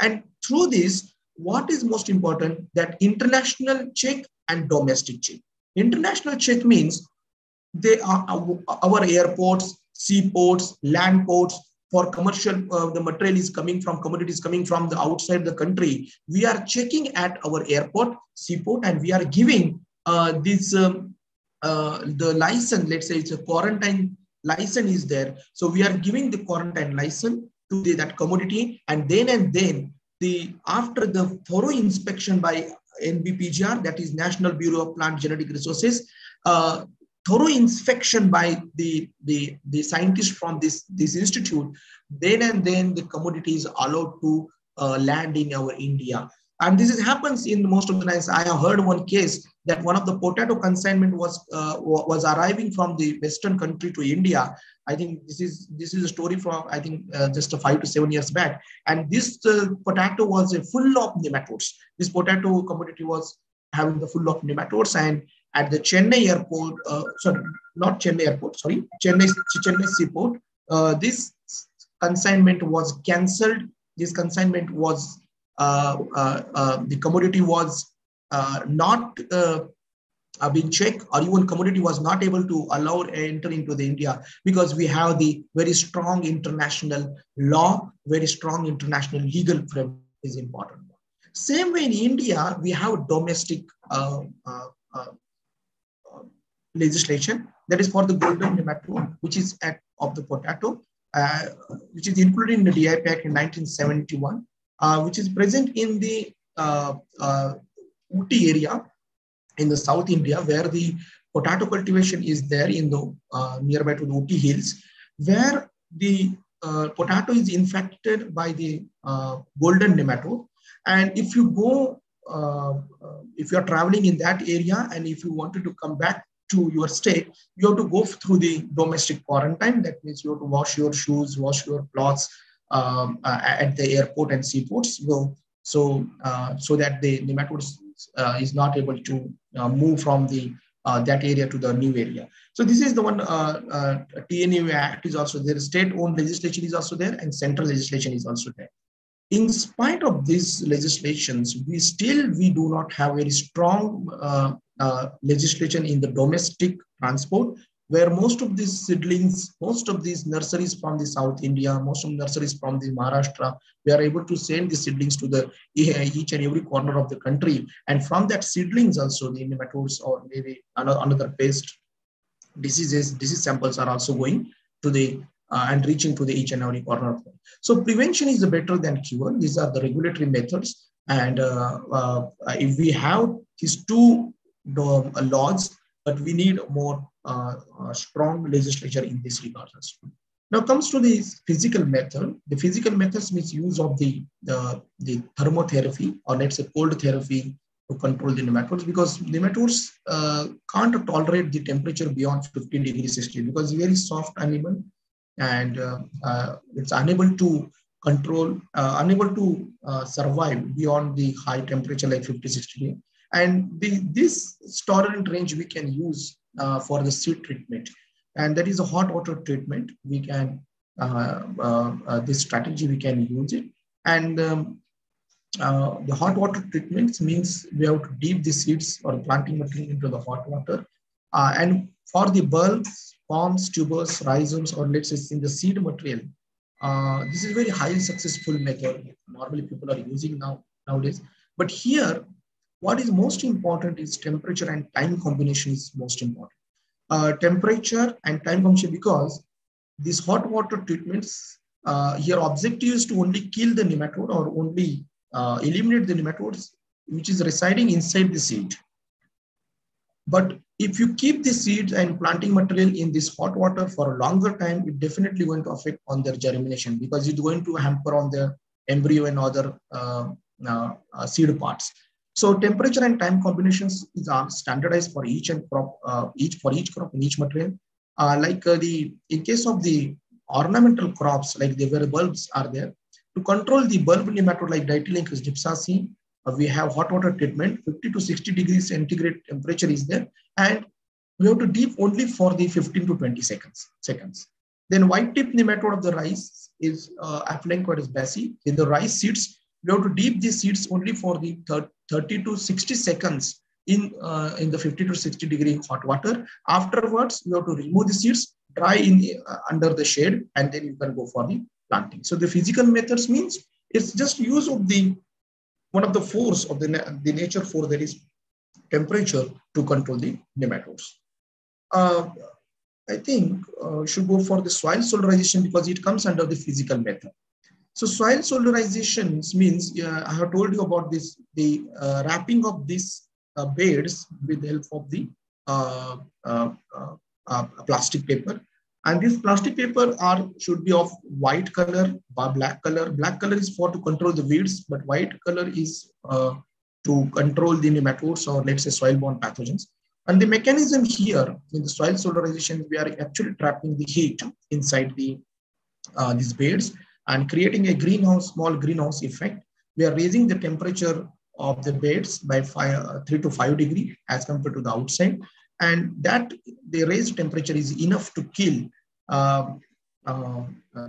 And through this, what is most important that international check and domestic check. International check means they are our airports, seaports, land ports, for commercial, uh, the material is coming from commodities coming from the outside the country. We are checking at our airport, seaport, and we are giving uh, this um, uh, the license. Let's say it's a quarantine license is there. So we are giving the quarantine license to the, that commodity, and then and then the after the thorough inspection by NBPGR, that is National Bureau of Plant Genetic Resources, uh, thorough inspection by the, the, the scientists from this, this institute, then and then the commodity is allowed to uh, land in our India. And this is, happens in most of the times. I have heard one case that one of the potato consignment was uh, was arriving from the Western country to India. I think this is this is a story from I think uh, just five to seven years back. And this uh, potato was full of nematodes. This potato commodity was having the full of nematodes, and at the Chennai airport, uh, sorry, not Chennai airport, sorry, Chennai, Chennai seaport, uh, this consignment was cancelled. This consignment was, uh, the commodity was uh, being checked or even commodity was not able to allow enter into the India because we have the very strong international law, very strong international legal framework is important. Same way in India, we have domestic uh, uh, uh, legislation that is for the golden nematode, which is at of the potato, uh, which is included in the DI Act in 1971, uh, which is present in the Ooty area in the South India, where the potato cultivation is there in the uh, nearby to the Ooty Hills, where the uh, potato is infected by the golden nematode. And if you go uh, if you are traveling in that area and if you wanted to come back to your state, you have to go through the domestic quarantine. That means you have to wash your shoes, wash your clothes um, uh, at the airport and seaports. So, so, uh, so that the nematodes uh, is not able to uh, move from the uh, that area to the new area. So this is the one uh, TNA Act is also there. State-owned legislation is also there, and central legislation is also there in spite of these legislations, we still we do not have very strong uh, uh, legislation in the domestic transport, where most of these seedlings, most of these nurseries from the South India, most of nurseries from the Maharashtra, we are able to send the seedlings to the each and every corner of the country. And from that seedlings also the nematodes or maybe another, another pest diseases, disease samples are also going to the uh, and reaching to the each and every corner of them. So prevention is better than cure. These are the regulatory methods. And uh, uh, if we have these two uh, laws, but we need more uh, uh, strong legislature in this regard as well. Now comes to the physical method. The physical methods means use of the, the, the thermotherapy or let's say cold therapy to control the nematodes because nematodes uh, can't tolerate the temperature beyond 15 degrees Celsius because it's very soft animal and uh, uh, it's unable to control, uh, unable to survive beyond the high temperature like 50, 60 degrees. And the, this tolerant range we can use uh, for the seed treatment. And that is a hot water treatment. We can, uh, uh, this strategy, we can use it. And um, the hot water treatments means we have to dip the seeds or planting material into the hot water. and for the bulbs, palms, tubers, rhizomes, or let's say in the seed material, this is very highly successful method. Normally people are using now nowadays. But here, what is most important is temperature and time combination is most important. Uh, temperature and time combination because these hot water treatments, uh, here objective is to only kill the nematode or only uh, eliminate the nematodes which is residing inside the seed. But if you keep the seeds and planting material in this hot water for a longer time, it definitely going to affect on their germination because it's going to hamper on the embryo and other uh, uh, uh seed parts. So temperature and time combinations are standardized for each and crop, uh, each for each crop in each material. Uh, like uh, the in case of the ornamental crops, like the where bulbs are there, to control the bulb nematode like Ditylenchus dipsaci, uh, we have hot water treatment, 50 to 60 degrees centigrade temperature is there. And we have to deep only for the 15 to 20 seconds. seconds. Then white tip nematode of the rice is uh, Aphelenchoides besseyi. In the rice seeds, we have to deep these seeds only for the 30 to 60 seconds in, uh, in the 50 to 60 degree hot water. Afterwards, you have to remove the seeds, dry in uh, under the shade, and then you can go for the planting. So the physical methods means it's just use of the one of the force of the, the nature force that is temperature to control the nematodes. Uh, I think uh, should go for the soil solarization because it comes under the physical method. So soil solarization means uh, I have told you about this the uh, wrapping of these uh, beds with the help of the uh, plastic paper and this plastic paper are should be of white color or black color. Black color is for to control the weeds, but white color is uh, to control the nematodes or let's say soil-borne pathogens. And the mechanism here in the soil solarization, we are actually trapping the heat inside the uh, these beds and creating a greenhouse, small greenhouse effect. We are raising the temperature of the beds by five, uh, three to five degree as compared to the outside and that the raised temperature is enough to kill uh, uh,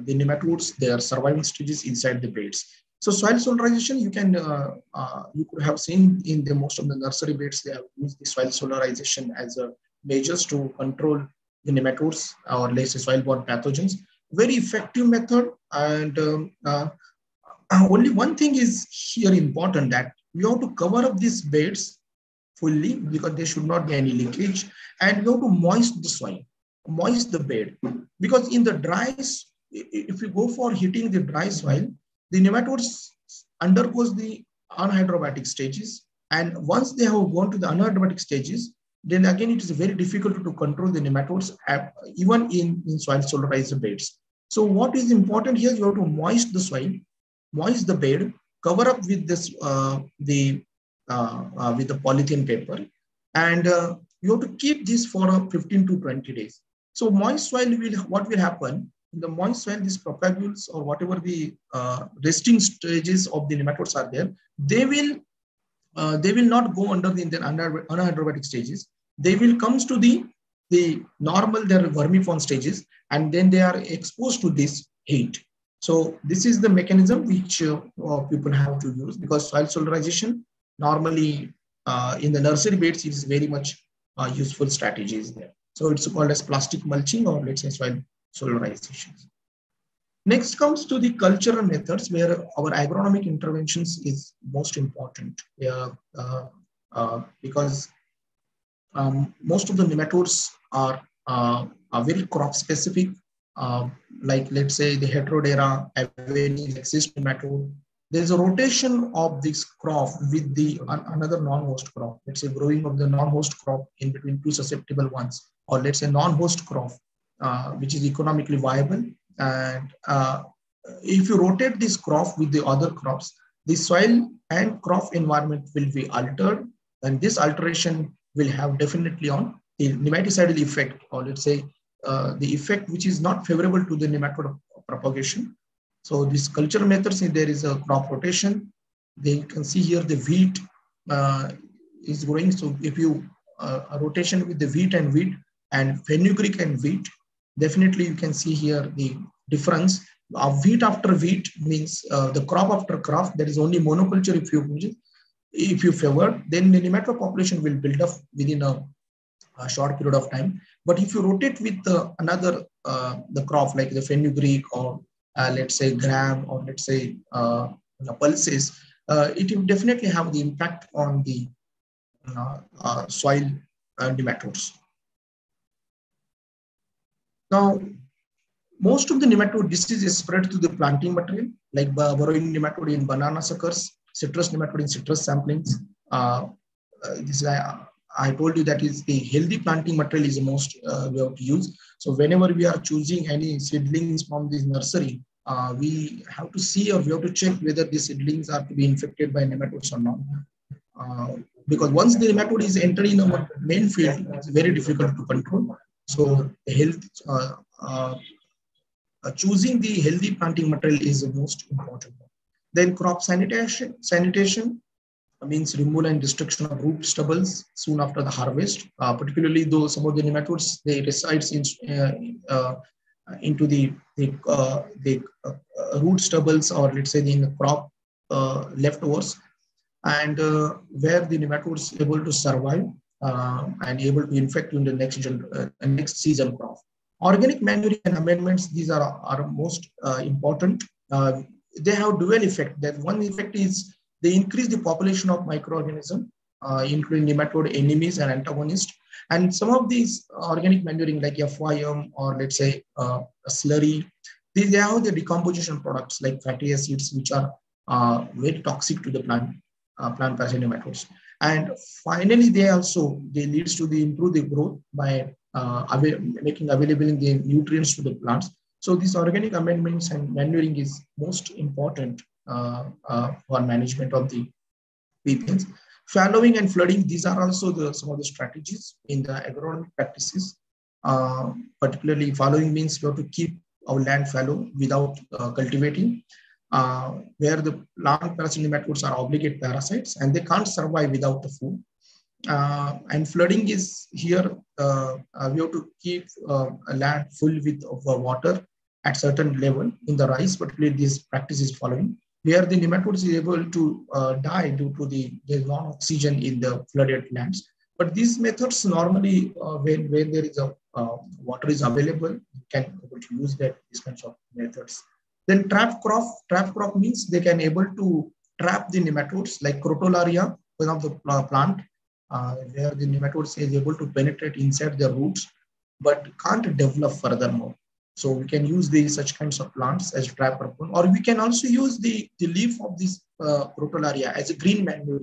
the nematodes, their surviving stages inside the beds. So soil solarization, you can uh, uh, you could have seen in the most of the nursery beds, they have used the soil solarization as a measures to control the nematodes or let's soil-borne pathogens. Very effective method, and um, uh, only one thing is here important that we have to cover up these beds fully because there should not be any leakage. And we have to moist the soil, moist the bed. Because in the dry, if you go for heating the dry soil, the nematodes undergoes the anhydrobiotic stages. And once they have gone to the anhydrobiotic stages, then again, it is very difficult to control the nematodes even in, in soil solarized beds. So what is important here, you have to moist the soil, moist the bed, cover up with this, uh, the uh, uh, with the polythene paper. And uh, you have to keep this for 15 to 20 days. So moist soil will, what will happen? In the moist soil, these propagules or whatever the resting stages of the nematodes are there, they will uh, they will not go under the, under, anaerobic stages. They will comes to the the normal their vermiform stages, and then they are exposed to this heat. So this is the mechanism which uh, people have to use because soil solarization normally uh, in the nursery beds, is very much uh, useful strategies there. So it's called as plastic mulching or let's say soil solarization. Next comes to the cultural methods where our agronomic interventions is most important uh, uh, because um, most of the nematodes are, uh, are very crop specific. Uh, like let's say the Heterodera, Avenae, cyst nematode, there's a rotation of this crop with the another non-host crop. Let's say growing of the non-host crop in between two susceptible ones, or let's say non-host crop, uh, which is economically viable. And uh, if you rotate this crop with the other crops, the soil and crop environment will be altered, and this alteration will have definitely on the nematicidal effect, or let's say uh, the effect which is not favorable to the nematode propagation so this culture methods, there is a crop rotation. Then you can see here the wheat uh, is growing. So if you uh, a rotation with the wheat and wheat and fenugreek and wheat, definitely you can see here the difference of wheat after wheat means uh, the crop after crop. There is only monoculture if you if you favor, then the nematode population will build up within a, a short period of time. But if you rotate with uh, another uh, the crop like the fenugreek or uh, let's say gram or let's say uh, pulses, uh, it will definitely have the impact on the soil nematodes. Now, most of the nematode disease is spread through the planting material, like burrowing nematode in banana suckers, citrus nematode in citrus samplings. This I, I told you that is the healthy planting material is the most uh, we have to use. So whenever we are choosing any seedlings from this nursery, uh, we have to see or we have to check whether the seedlings are to be infected by nematodes or not. Uh, because once the nematode is entering in our main field, it's very difficult to control. So health, uh, uh, uh, choosing the healthy planting material is the most important. Then crop sanitation, sanitation. Means removal and destruction of root stubbles soon after the harvest. Uh, particularly though some of the nematodes they resides in uh, uh, into the the, uh, the uh, root stubbles or let's say in the crop leftovers, and where the nematodes able to survive and able to infect in the next next season crop. Organic manuring and amendments these are are most important. they have dual effect. That one effect is they increase the population of microorganisms, uh, including nematode enemies and antagonists. And some of these organic manuring like FYM or let's say uh, slurry, they, they have the decomposition products like fatty acids, which are uh, very toxic to the plant, uh, plant parasite nematodes. And finally, they also, they leads to the improve the growth by uh, making available in the nutrients to the plants. So these organic amendments and manuring is most important for management of the PPNs. Fallowing and flooding, these are also the, some of the strategies in the agronomic practices. Uh, particularly fallowing means we have to keep our land fallow without cultivating. Uh, where the plant parasitic nematodes are obligate parasites and they can't survive without the food. Uh, and flooding is here, uh, we have to keep land full with of, water at certain level in the rice, particularly this practice is following where the nematodes is able to uh, die due to the there's non-oxygen in the flooded lands. But these methods normally, uh, when, when there is a uh, water is available, you can able to use that these kinds of methods. Then trap crop, trap crop means they can able to trap the nematodes like crotalaria, one of the plant, uh, where the nematodes is able to penetrate inside the roots, but can't develop furthermore. So we can use these such kinds of plants as trap or we can also use the, the leaf of this uh, crotalaria as a green manure,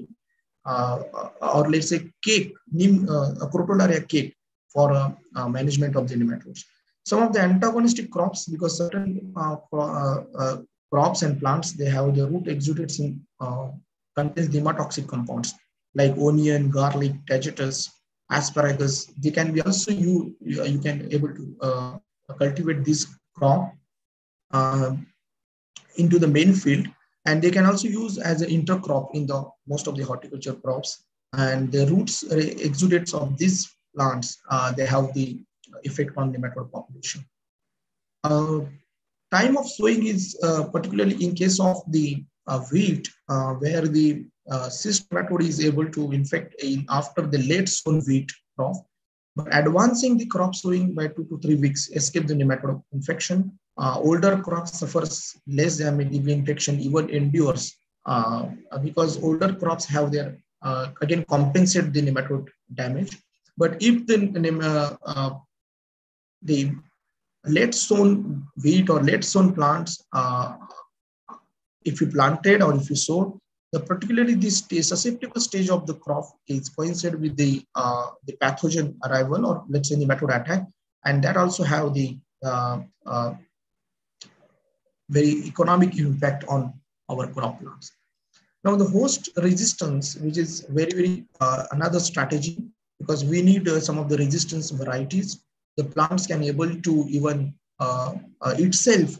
uh, or let's say cake, neem, uh, a crotalaria cake for uh, uh, management of the nematodes. Some of the antagonistic crops, because certain uh, uh, crops and plants, they have the root exudates in contains nematoxic compounds like onion, garlic, tagetes, asparagus. They can be also you you can able to cultivate this crop uh, into the main field. And they can also use as an intercrop in the most of the horticulture crops. And the roots uh, exudates of these plants uh, they have the effect on the nematode population. Uh, time of sowing is uh, particularly in case of the uh, wheat where the uh, cyst nematode is able to infect in after the late sown wheat crop but advancing the crop sowing by two to three weeks escape the nematode infection. Uh, older crops suffers less damage the infection even endures uh, because older crops have their, uh, again, compensate the nematode damage. But if the, uh, uh, the late sown wheat or late sown plants, uh, if you planted or if you sowed, the particularly this susceptible stage of the crop is coincided with the uh, the pathogen arrival or let's say the nematode attack, and that also have the uh, uh, very economic impact on our crop plants. Now the host resistance, which is very very uh, another strategy because we need uh, some of the resistance varieties. The plants can able to even uh, itself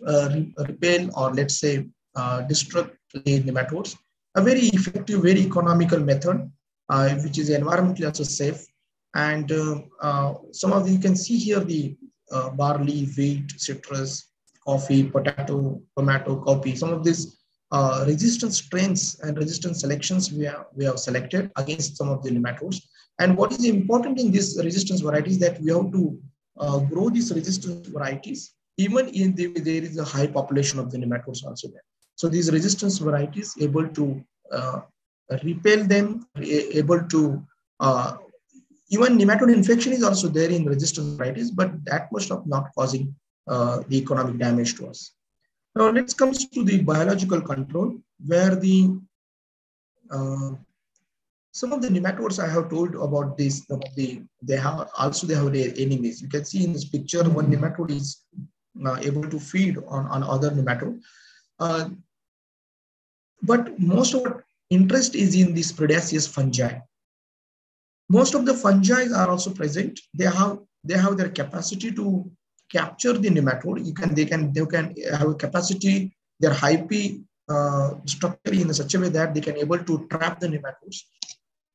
repel or let's say destruct the nematodes a very effective, very economical method, uh, which is environmentally also safe. And uh, uh, some of the, you can see here the uh, barley, wheat, citrus, coffee, potato, tomato, coffee. Some of these uh, resistance strains and resistance selections we have, we have selected against some of the nematodes. And what is important in this resistance varieties that we have to uh, grow these resistance varieties even in the, there is a high population of the nematodes also there. So these resistance varieties able to uh, repel them, able to uh, even nematode infection is also there in resistance varieties, but that much of not causing uh, the economic damage to us. Now let's come to the biological control, where the uh, some of the nematodes I have told about this, the they have also they have their enemies. You can see in this picture one nematode is uh, able to feed on, on other nematode. Uh, but most of our interest is in these predaceous fungi. Most of the fungi are also present. They have they have their capacity to capture the nematode. You can they can they can have a capacity. Their hyphae uh, structure in such a way that they can able to trap the nematodes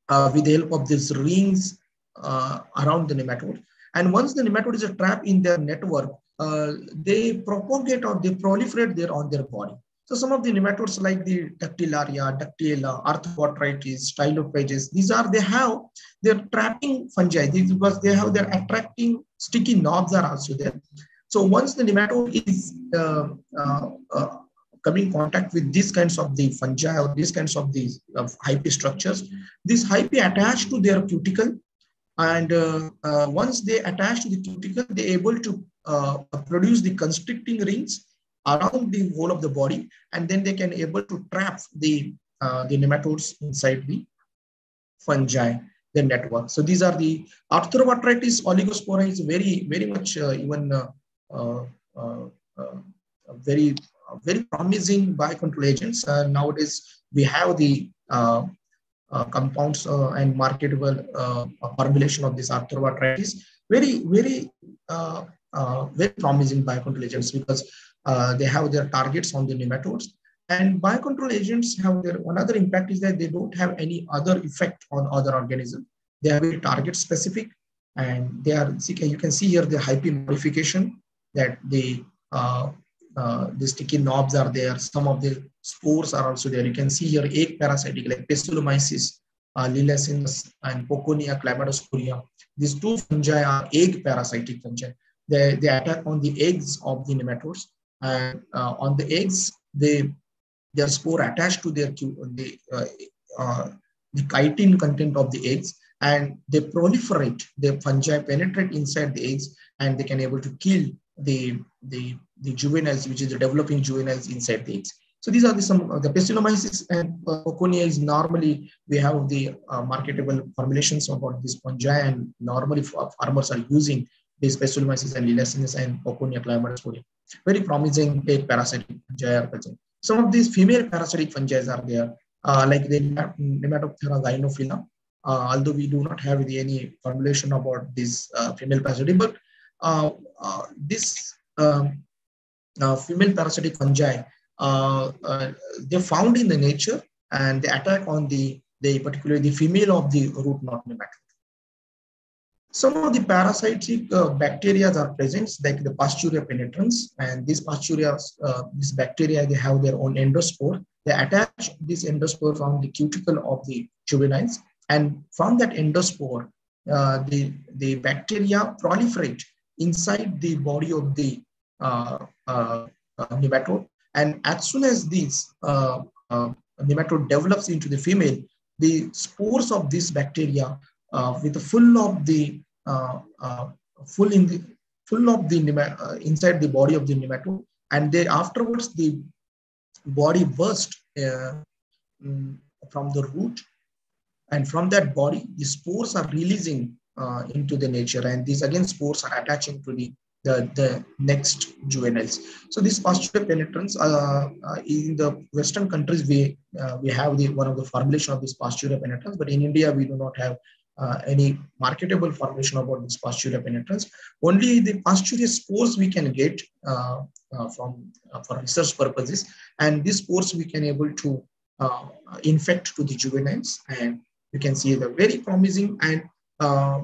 uh, with the help of these rings uh, around the nematode. And once the nematode is a trap in their network, uh, they propagate or they proliferate there on their body. So some of the nematodes like the Dactylaria, Dactyla, Arthrobotrys, Stylophages, these are, they have, they're trapping fungi because they have their attracting sticky knobs are also there. So once the nematode is uh, uh, uh, coming in contact with these kinds of the fungi or these kinds of these of hyphae structures, these hyphae attach to their cuticle. And uh, uh, once they attach to the cuticle, they're able to uh, produce the constricting rings around the whole of the body. And then they can able to trap the, the nematodes inside the fungi the network. So these are the Arthrobotrys oligospora is very, very much uh, even uh, uh, very very promising biocontrol agents. Uh, nowadays, we have the uh, uh, compounds and marketable formulation of this arthroarthritis. Very, very, very promising biocontrol agents because they have their targets on the nematodes. And biocontrol agents have their another impact is that they don't have any other effect on other organisms. They are very target specific and they are, you can see here the hyphae modification that they uh, uh, the sticky knobs are there. Some of the spores are also there. You can see here egg parasitic like Paecilomyces, uh, Lilacinus, and Pochonia chlamydosporium. These two fungi are egg parasitic fungi. They, they attack on the eggs of the nematodes. And uh, on the eggs, they their spore attached to their the, uh, uh, the chitin content of the eggs and they proliferate. The fungi penetrate inside the eggs and they can able to kill the, the the juveniles, which is the developing juveniles inside the eggs. So these are the some of the Paecilomyces and uh, is normally we have the uh, marketable formulations about this fungi and normally farmers are using these Paecilomyces and Lilacinus and Pochonia chlamydosporium. Very promising parasitic fungi are present. Some of these female parasitic fungi are there, uh, like the Nematophthora gynophila. Uh, although we do not have any formulation about this uh, female parasitic, but uh, uh, this um, uh, female parasitic fungi, they're found in the nature and they attack on the, the particularly the female of the root knot nematode. Some of the parasitic uh, bacteria are present, like the Pasteuria penetrans, and these Pasteuria, uh, these bacteria, they have their own endospore. They attach this endospore from the cuticle of the juveniles, and from that endospore, uh, the, the bacteria proliferate inside the body of the uh, uh, uh, nematode. And as soon as this nematode develops into the female, the spores of this bacteria with full of the full in the full of the inside the body of the nematode, and then afterwards the body burst mm, from the root. And from that body the spores are releasing uh, into the nature. And these again spores are attaching to the the, the next juveniles. So these Pasteuria penetrans, uh, uh, in the Western countries, we uh, we have the one of the formulation of this Pasteuria penetrans, but in India, we do not have uh, any marketable formulation about this Pasteuria penetrans. Only the Pasteuria spores we can get uh, uh, from for research purposes, and these spores we can able to infect to the juveniles, and you can see the very promising and uh,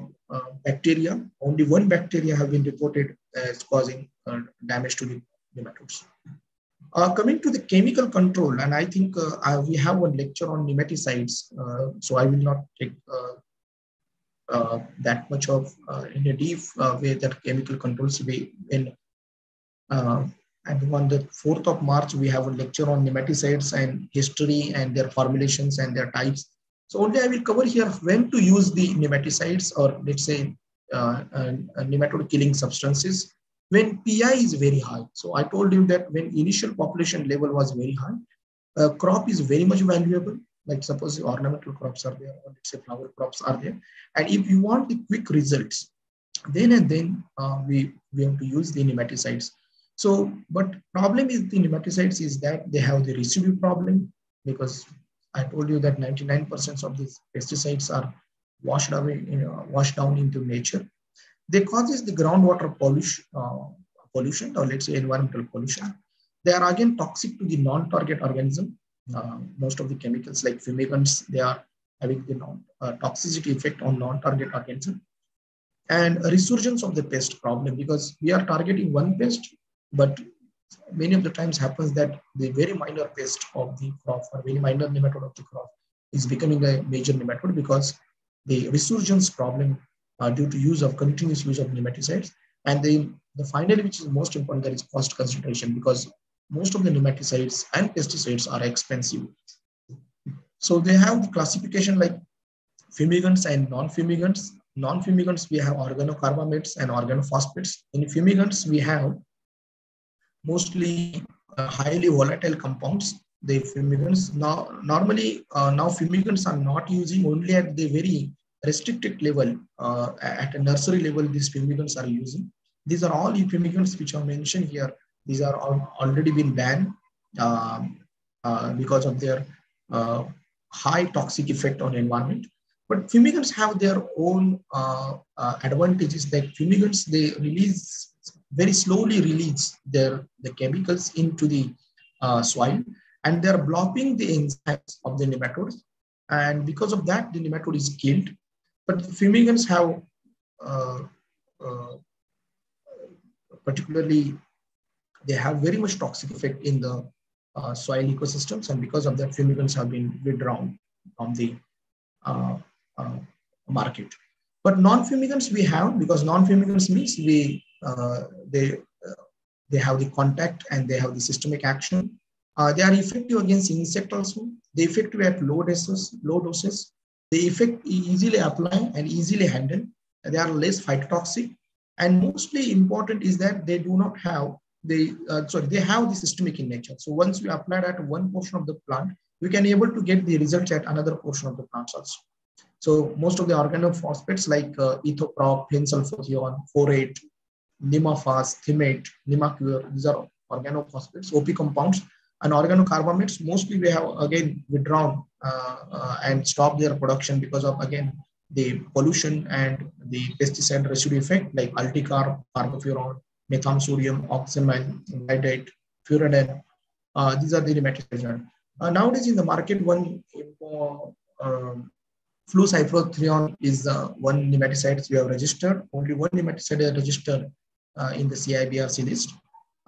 bacteria. Only one bacteria have been reported as causing uh, damage to the nematodes. Uh, coming to the chemical control, and I think I, we have one lecture on nematicides, so I will not take uh, that much of uh, in a deep uh, way that chemical controls be in. and on the 4th of March, we have a lecture on nematicides and history and their formulations and their types. So only I will cover here when to use the nematicides or let's say uh, uh, nematode killing substances when PI is very high. So I told you that when initial population level was very high, uh, crop is very much valuable. Like suppose the ornamental crops are there, or let's say flower crops are there. And if you want the quick results, then and then uh, we, we have to use the nematicides. So, but problem with the nematicides is that they have the residue problem because I told you that 99% of these pesticides are washed away, you know, washed down into nature. They causes the groundwater pollution, uh, pollution or let's say environmental pollution. they are again toxic to the non-target organism. Uh, most of the chemicals like fumigants, they are having the non, uh, toxicity effect on non-target organism. And resurgence of the pest problem because we are targeting one pest, but many of the times happens that the very minor pest of the crop or very minor nematode of the crop is becoming a major nematode because the resurgence problem uh, due to use of continuous use of nematicides. And the, the finally, which is most important, that is cost consideration because most of the nematicides and pesticides are expensive. So they have the classification like fumigants and non-fumigants. Non-fumigants, we have organocarbamates and organophosphates. In fumigants, we have mostly uh, highly volatile compounds. The fumigants now normally uh, now fumigants are not using only at the very restricted level uh, at a nursery level. These fumigants are using. These are all fumigants which are mentioned here. These are all already been banned um, uh, because of their uh, high toxic effect on environment. But fumigants have their own uh, advantages. that fumigants, they release very slowly release their the chemicals into the uh, soil and they're blocking the enzymes of the nematodes. And because of that, the nematode is killed. But fumigants have uh, uh, particularly, they have very much toxic effect in the uh, soil ecosystems. And because of that, fumigants have been withdrawn from the uh, uh, market. But non-fumigants we have because non-fumigants means we uh, they uh, they have the contact and they have the systemic action. Uh, they are effective against insect also. They effective at low doses. Low doses. They effect easily apply and easily handle. They are less phytotoxic. And mostly important is that they do not have they uh, sorry they have the systemic in nature. So once we apply at one portion of the plant, we can able to get the results at another portion of the plants also. So most of the organophosphates like uh, ethoprop, fensulfothion, phorate, Nemaphos, Thimet, Nemacur, these are organophosphates, OP compounds, and organocarbamates. Mostly we have again withdrawn uh, uh, and stopped their production because of again the pollution and the pesticide residue effect like aldicarb, carbofuran, metham sodium, oxamine, nitite, furanide. Uh, these are the nematicides. Uh, nowadays in the market, one uh, um, flucyphlothrione is uh, one nematicide we have registered. Only one nematicide is registered uh, in the CIBRC list.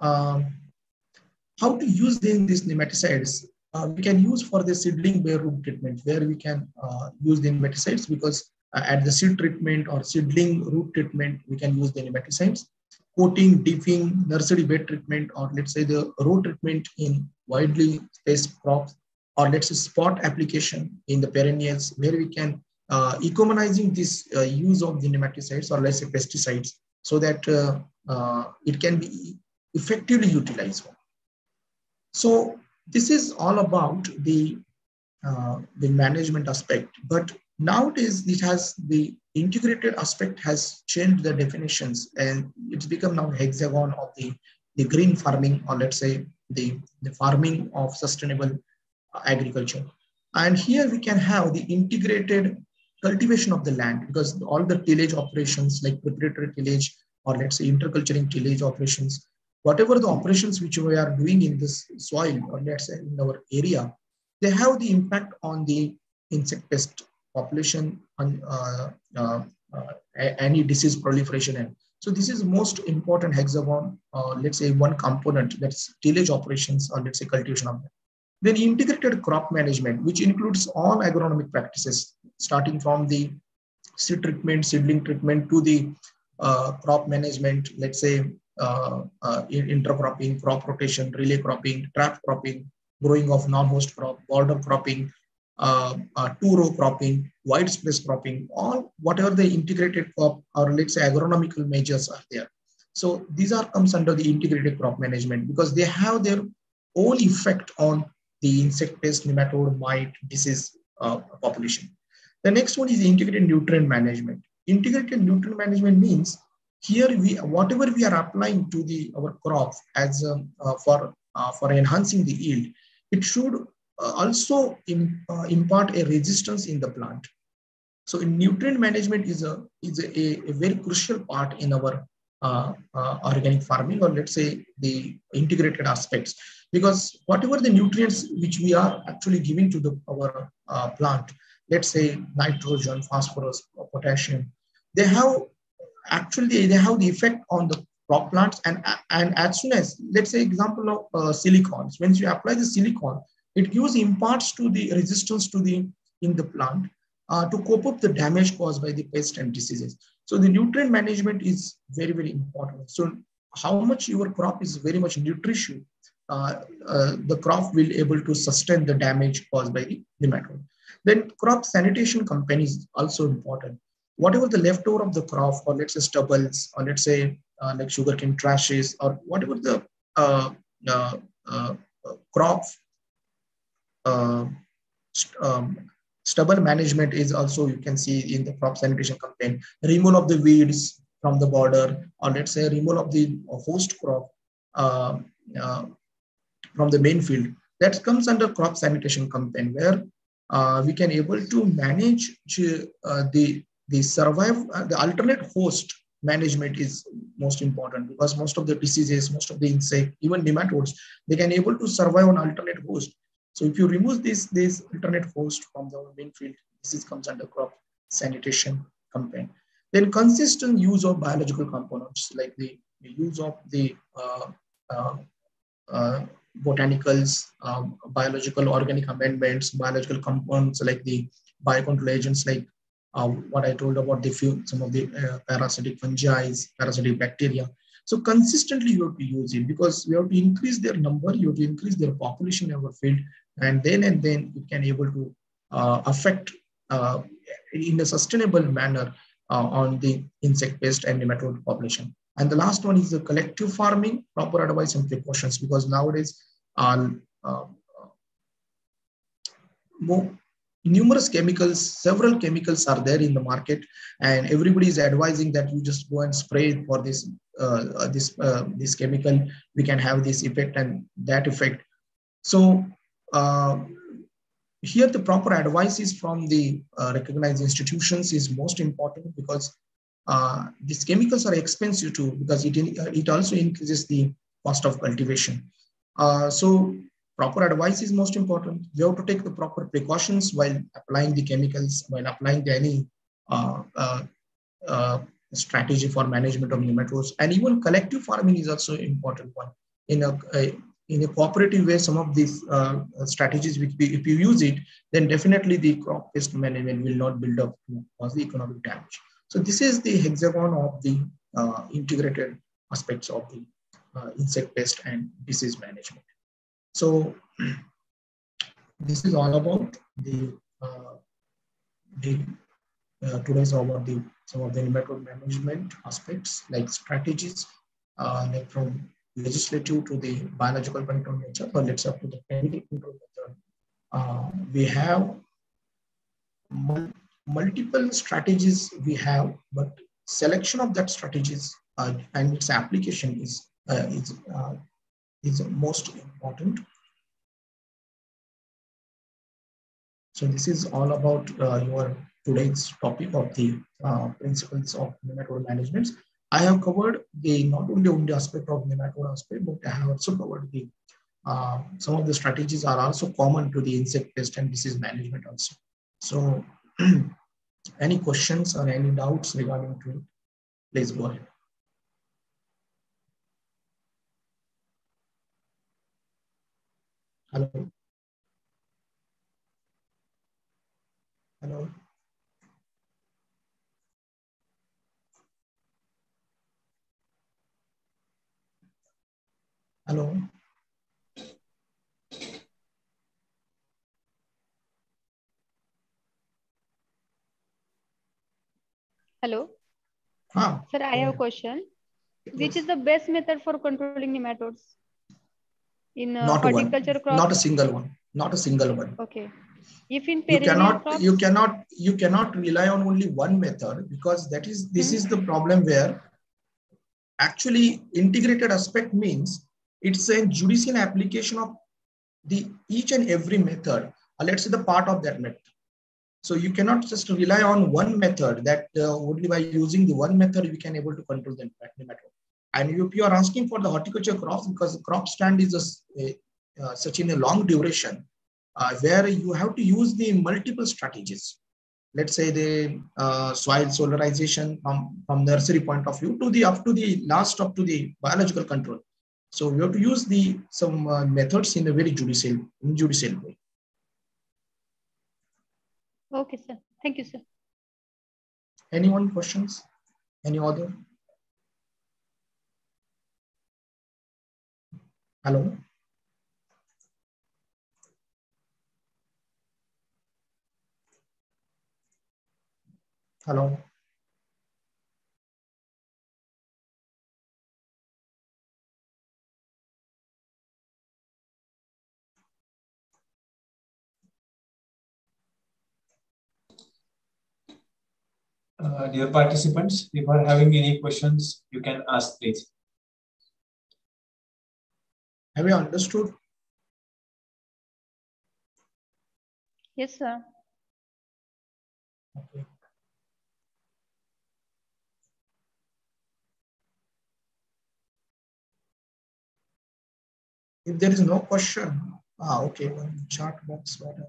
Um, how to use these nematicides? Uh, we can use for the seedling bare root treatment where we can uh, use the nematicides because uh, at the seed treatment or seedling root treatment, we can use the nematicides. Coating, dipping, nursery bed treatment, or let's say the row treatment in widely spaced crops, or let's say spot application in the perennials where we can uh, economizing this uh, use of the nematicides or let's say pesticides so that uh, uh, it can be effectively utilized. So this is all about the, uh, the management aspect, but nowadays it has the integrated aspect has changed the definitions and it's become now hexagon of the, the green farming or let's say the, the farming of sustainable agriculture. And here we can have the integrated cultivation of the land because all the tillage operations like preparatory tillage or let's say interculturing tillage operations, whatever the operations which we are doing in this soil or let's say in our area, they have the impact on the insect pest population on uh, uh, uh, any disease proliferation. And so this is most important hexagon, let's say one component that's tillage operations or let's say cultivation of them. Then integrated crop management, which includes all agronomic practices, starting from the seed treatment, seedling treatment to the uh, crop management, let's say uh, uh, intercropping, crop rotation, relay cropping, trap cropping, growing of non-host crop, border cropping, uh, uh, two-row cropping, wide space cropping, all whatever the integrated crop or let's say agronomical measures are there. So these are comes under the integrated crop management because they have their own effect on the insect pest, nematode, mite, disease uh, population. The next one is integrated nutrient management integrated nutrient management means here we whatever we are applying to the our crop as um, uh, for uh, for enhancing the yield it should also in, uh, impart a resistance in the plant. So nutrient management is a is a, a, very crucial part in our uh, uh, organic farming or let's say the integrated aspects. Because whatever the nutrients which we are actually giving to the our uh, plant let's say nitrogen phosphorus potassium they have actually they have the effect on the crop plants. And and as soon as let's say example of uh, silicons once you apply the silicon it gives imparts to the resistance to the in the plant uh, to cope up the damage caused by the pest and diseases. So the nutrient management is very very important. So how much your crop is very much nutritious uh, uh, the crop will able to sustain the damage caused by the the nematode then crop sanitation campaign is also important. Whatever the leftover of the crop or let's say stubbles or let's say uh, like sugarcane trashes or whatever the uh, uh, uh crop um, stubble management is also you can see in the crop sanitation campaign. Removal of the weeds from the border or let's say removal of the host crop uh, from the main field. That comes under crop sanitation campaign where we can able to manage the the survive uh, the alternate host management is most important because most of the diseases most of the insect even nematodes they can able to survive on alternate host so if you remove this this alternate host from the main field this comes under crop sanitation campaign then consistent use of biological components like the, use of the uh, uh, uh, botanicals um, biological organic amendments biological compounds like the biocontrol agents like uh, what I told about the few, some of the uh, parasitic fungi, parasitic bacteria. So consistently you have to use it because we have to increase their number, you have to increase their population in our field, and then and then you can able to uh, affect uh, in a sustainable manner uh, on the insect pest and nematode population. And the last one is the collective farming, proper advice and precautions because nowadays uh, more, numerous chemicals, several chemicals are there in the market, and everybody is advising that you just go and spray for this uh, uh, this uh, this chemical. We can have this effect and that effect. So uh, here, the proper advice is from the uh, recognized institutions is most important because uh, these chemicals are expensive too because it it also increases the cost of cultivation. so proper advice is most important. We have to take the proper precautions while applying the chemicals, while applying the, any uh, uh, uh, strategy for management of nematodes. And even collective farming is also important one. In a, in a cooperative way, some of these uh, strategies, which we, if you use it, then definitely the crop pest management will not build up to cause the economic damage. So this is the hexagon of the uh, integrated aspects of the uh, insect pest and disease management. So this is all about the uh, the uh, today's about the some of the nematode management aspects like strategies uh, like from legislative to the biological control nature or let's up to the chemical control method. Uh, we have mul multiple strategies we have, but selection of that strategies uh, and its application is uh, is uh, is most important. So this is all about uh, your today's topic of the uh, principles of nematode management. I have covered the not only on the aspect of nematode aspect, but I have also covered the uh, some of the strategies are also common to the insect pest and disease management also. So any questions or any doubts regarding to it, please go ahead. Hello. Hello. Hello. Hello. Ah, Sir, I have a question. Which is the best method for controlling nematodes? in uh, not horticulture one, crops? not a single one, not a single one. Okay. If in You cannot, crops, you cannot, you cannot rely on only one method because that is this Hmm. is the problem where actually integrated aspect means it's a judicial application of the each and every method. Uh, let's say the part of that method. So you cannot just rely on one method that uh, only by using the one method we can able to control the nematode. And if you are asking for the horticulture crops because the crop stand is a, uh, such in a long duration uh, where you have to use the multiple strategies. Let's say the uh, soil solarization from, from nursery point of view to the up to the last up to the biological control. So we have to use the some uh, methods in a very judicial, judicial way. Okay, sir. Thank you, sir. Anyone questions? Any other? Hello? Hello? Uh, dear participants, if you are having any questions, you can ask please. Have you understood? Yes, sir. Okay. If there is no question, ah, okay, one chat box better.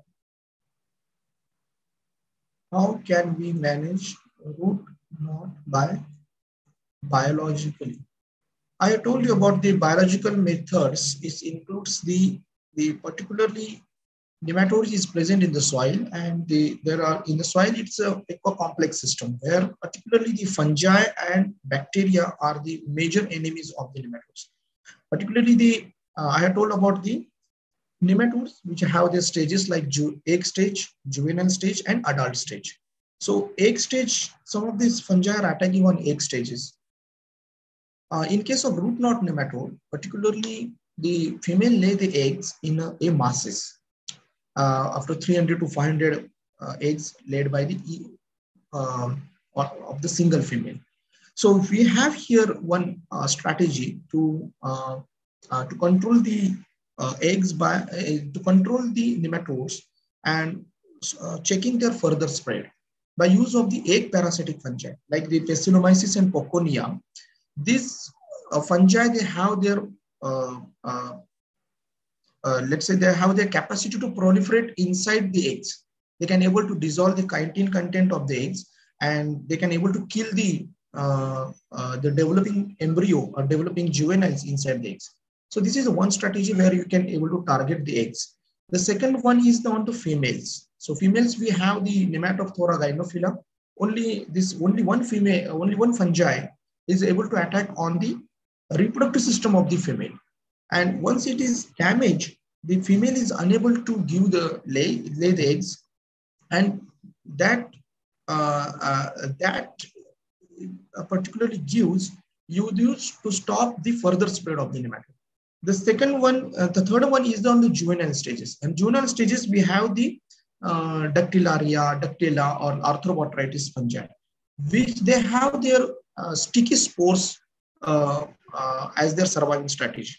How can we manage root knot by biologically? I told you about the biological methods. It includes the, the particularly nematodes is present in the soil and the, there are in the soil, it's a eco-complex system where particularly the fungi and bacteria are the major enemies of the nematodes. Particularly the, uh, I had told about the nematodes which have their stages like egg stage, juvenile stage and adult stage. So egg stage, some of these fungi are attacking on egg stages. Uh, in case of root knot nematode, particularly the female lay the eggs in a, a masses uh, after 300 to 500 uh, eggs laid by the um, of the single female. So we have here one uh, strategy to uh, uh, to control the eggs by to control the nematodes and checking their further spread by use of the egg parasitic fungi like the Paecilomyces and Pochonia. These fungi they have their uh, let's say they have their capacity to proliferate inside the eggs. They can able to dissolve the chitin content of the eggs and they can able to kill the uh, uh, the developing embryo or developing juveniles inside the eggs. So this is one strategy where you can able to target the eggs. The second one is the on to females. So females, we have the Nematophthora gynophila. Only this, only one female, only one fungi is able to attack on the reproductive system of the female. And once it is damaged, the female is unable to give the lay, lay the eggs. And that, uh, uh, that particularly gives you use to stop the further spread of the nematode. The second one, uh, the third one is on the juvenile stages. And juvenile stages, we have the uh, Dactylaria, Dactyla, or Arthrobotrys fungi, which they have their uh, sticky spores uh, uh, as their surviving strategy.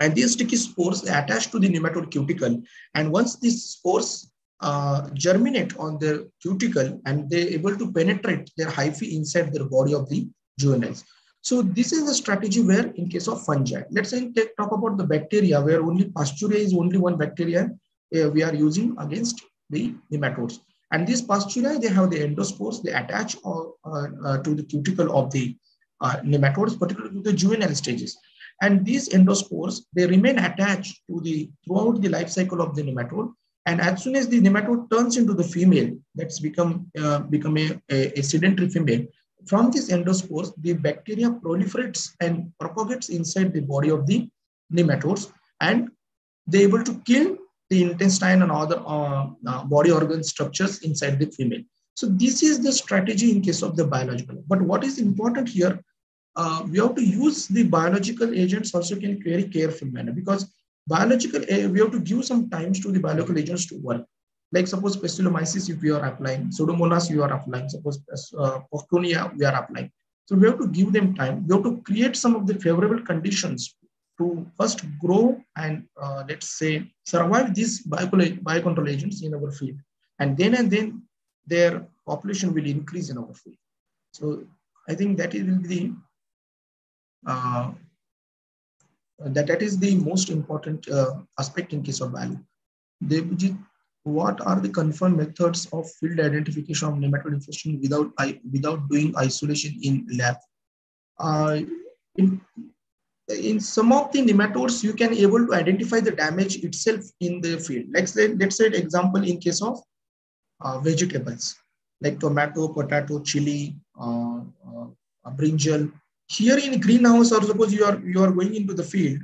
And these sticky spores attach to the nematode cuticle. And once these spores uh, germinate on their cuticle and they're able to penetrate their hyphae inside their body of the juveniles. So this is the strategy where in case of fungi, let's say take, talk about the bacteria where only Pasteuria is only one bacteria uh, we are using against the nematodes. And these Pasteuria, they have the endospores, they attach uh, uh, to the cuticle of the uh, nematodes, particularly to the juvenile stages. And these endospores, they remain attached to the throughout the life cycle of the nematode. And as soon as the nematode turns into the female, that's become, uh, become a, a, a sedentary female, from these endospores, the bacteria proliferates and propagates inside the body of the nematodes and they're able to kill the intestine and other uh, uh, body organ structures inside the female. So this is the strategy in case of the biological. But what is important here uh, we have to use the biological agents also in very careful manner because biological, uh, we have to give some times to the biological agents to work. Like suppose Paecilomyces, if we are applying, Pseudomonas, you are applying, suppose uh, we are applying. So we have to give them time. We have to create some of the favorable conditions to first grow and uh, let's say survive these biocontrol agents in our field. And then and then their population will increase in our field. So I think that will be the uh, that that is the most important uh, aspect in case of value. Devjit, what are the confirmed methods of field identification of nematode infestation without without doing isolation in lab? Uh, in, in some of the nematodes, you can able to identify the damage itself in the field. Let's say, let's say example in case of uh, vegetables like tomato, potato, chili, uh, uh, brinjal. Here in greenhouse, or suppose you are you are going into the field,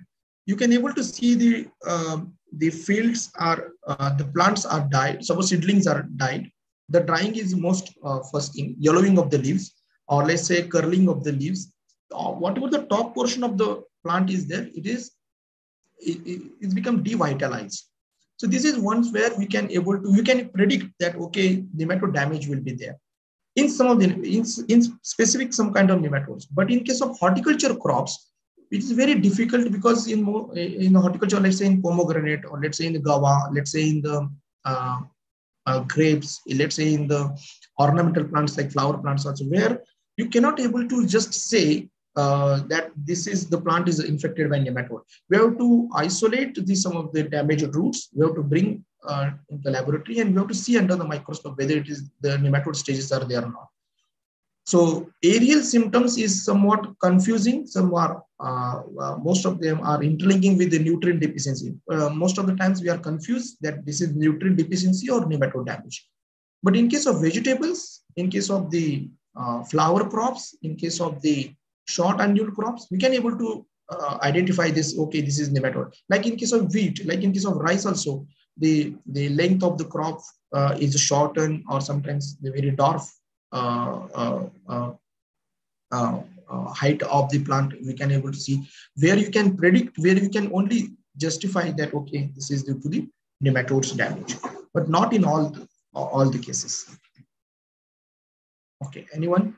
you can able to see the uh, the fields are uh, the plants are died. Suppose seedlings are died. The drying is most uh, first thing, yellowing of the leaves, or let's say curling of the leaves. Uh, whatever the top portion of the plant is there, it is it, it, it's become devitalized. So this is ones where we can able to, you can predict that, okay, nematode damage will be there. In some of the, in, in specific some kind of nematodes. But in case of horticulture crops, it is very difficult because in in horticulture, let's say in pomegranate or let's say in the guava, let's say in the uh, uh, grapes, let's say in the ornamental plants like flower plants also, where you cannot able to just say uh, that this is the plant is infected by nematode. We have to isolate the, some of the damaged roots. We have to bring uh, in the laboratory and we have to see under the microscope whether it is the nematode stages are there or not. So aerial symptoms is somewhat confusing. Some are, uh, most of them are interlinking with the nutrient deficiency. Uh, most of the times we are confused that this is nutrient deficiency or nematode damage. But in case of vegetables, in case of the uh, flower crops, in case of the short annual crops, we can able to uh, identify this, okay, this is nematode. Like in case of wheat, like in case of rice also, the, the length of the crop uh, is shortened or sometimes the very dwarf uh, uh, height of the plant, we can able to see where you can predict, where you can only justify that, okay, this is due to the nematodes damage, but not in all, all the cases. Okay, anyone?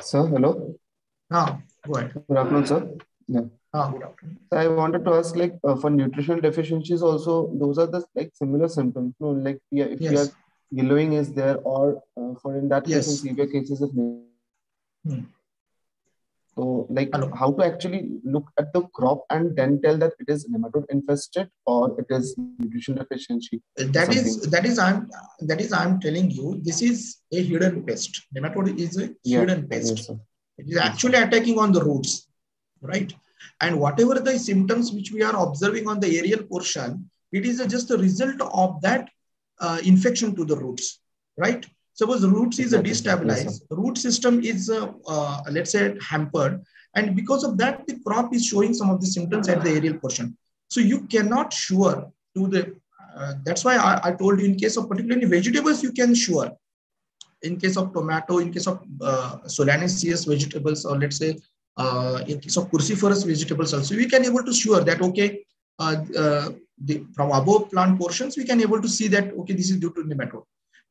Sir, hello. Ah, go ahead. Good afternoon, sir. Yeah. Ah, good afternoon. So I wanted to ask, like, uh, for nutritional deficiencies, also those are the like similar symptoms. No, like yeah, if Yes. you are yellowing is there, or uh, for in that case, in severe cases of. Hmm. So, like, Hello. how to actually look at the crop and then tell that it is nematode infested or it is nutrition deficiency. That is that is I'm that is I'm telling you. This is a hidden pest. Nematode is a Yeah, hidden pest. Yes. It is actually attacking on the roots, right? And whatever the symptoms which we are observing on the aerial portion, it is a- just a result of that uh, infection to the roots, right? Suppose roots is a destabilized, root system is, uh, uh, let's say, hampered. And because of that, the crop is showing some of the symptoms at the aerial portion. So you cannot sure to the, uh, that's why I, I told you in case of particularly vegetables, you can sure in case of tomato, in case of uh, solanaceous vegetables, or let's say uh, in case of cruciferous vegetables also, we can able to sure that, okay, uh, uh, the, from above plant portions, we can able to see that, okay, this is due to nematode.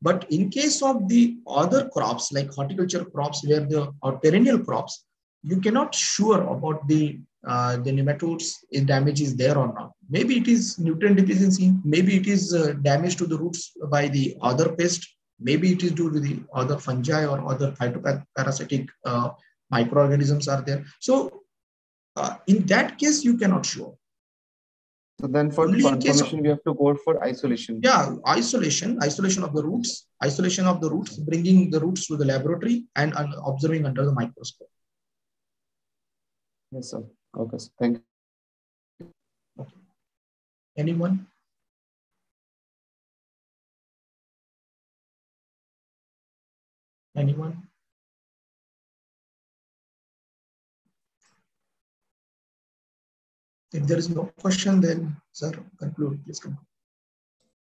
But in case of the other crops, like horticulture crops, where the or perennial crops, you cannot sure about the uh, the nematodes if damage is there or not. Maybe it is nutrient deficiency. Maybe it is uh, damage to the roots by the other pest. Maybe it is due to the other fungi or other phytoparasitic uh, microorganisms are there. So uh, in that case, you cannot sure. So then for Only in of- we have to go for isolation. Yeah, isolation, isolation of the roots, isolation of the roots, bringing the roots to the laboratory and, and observing under the microscope. Yes, sir. Okay, sir. Thank you. Anyone? Anyone? If there is no question, then sir, conclude, please conclude.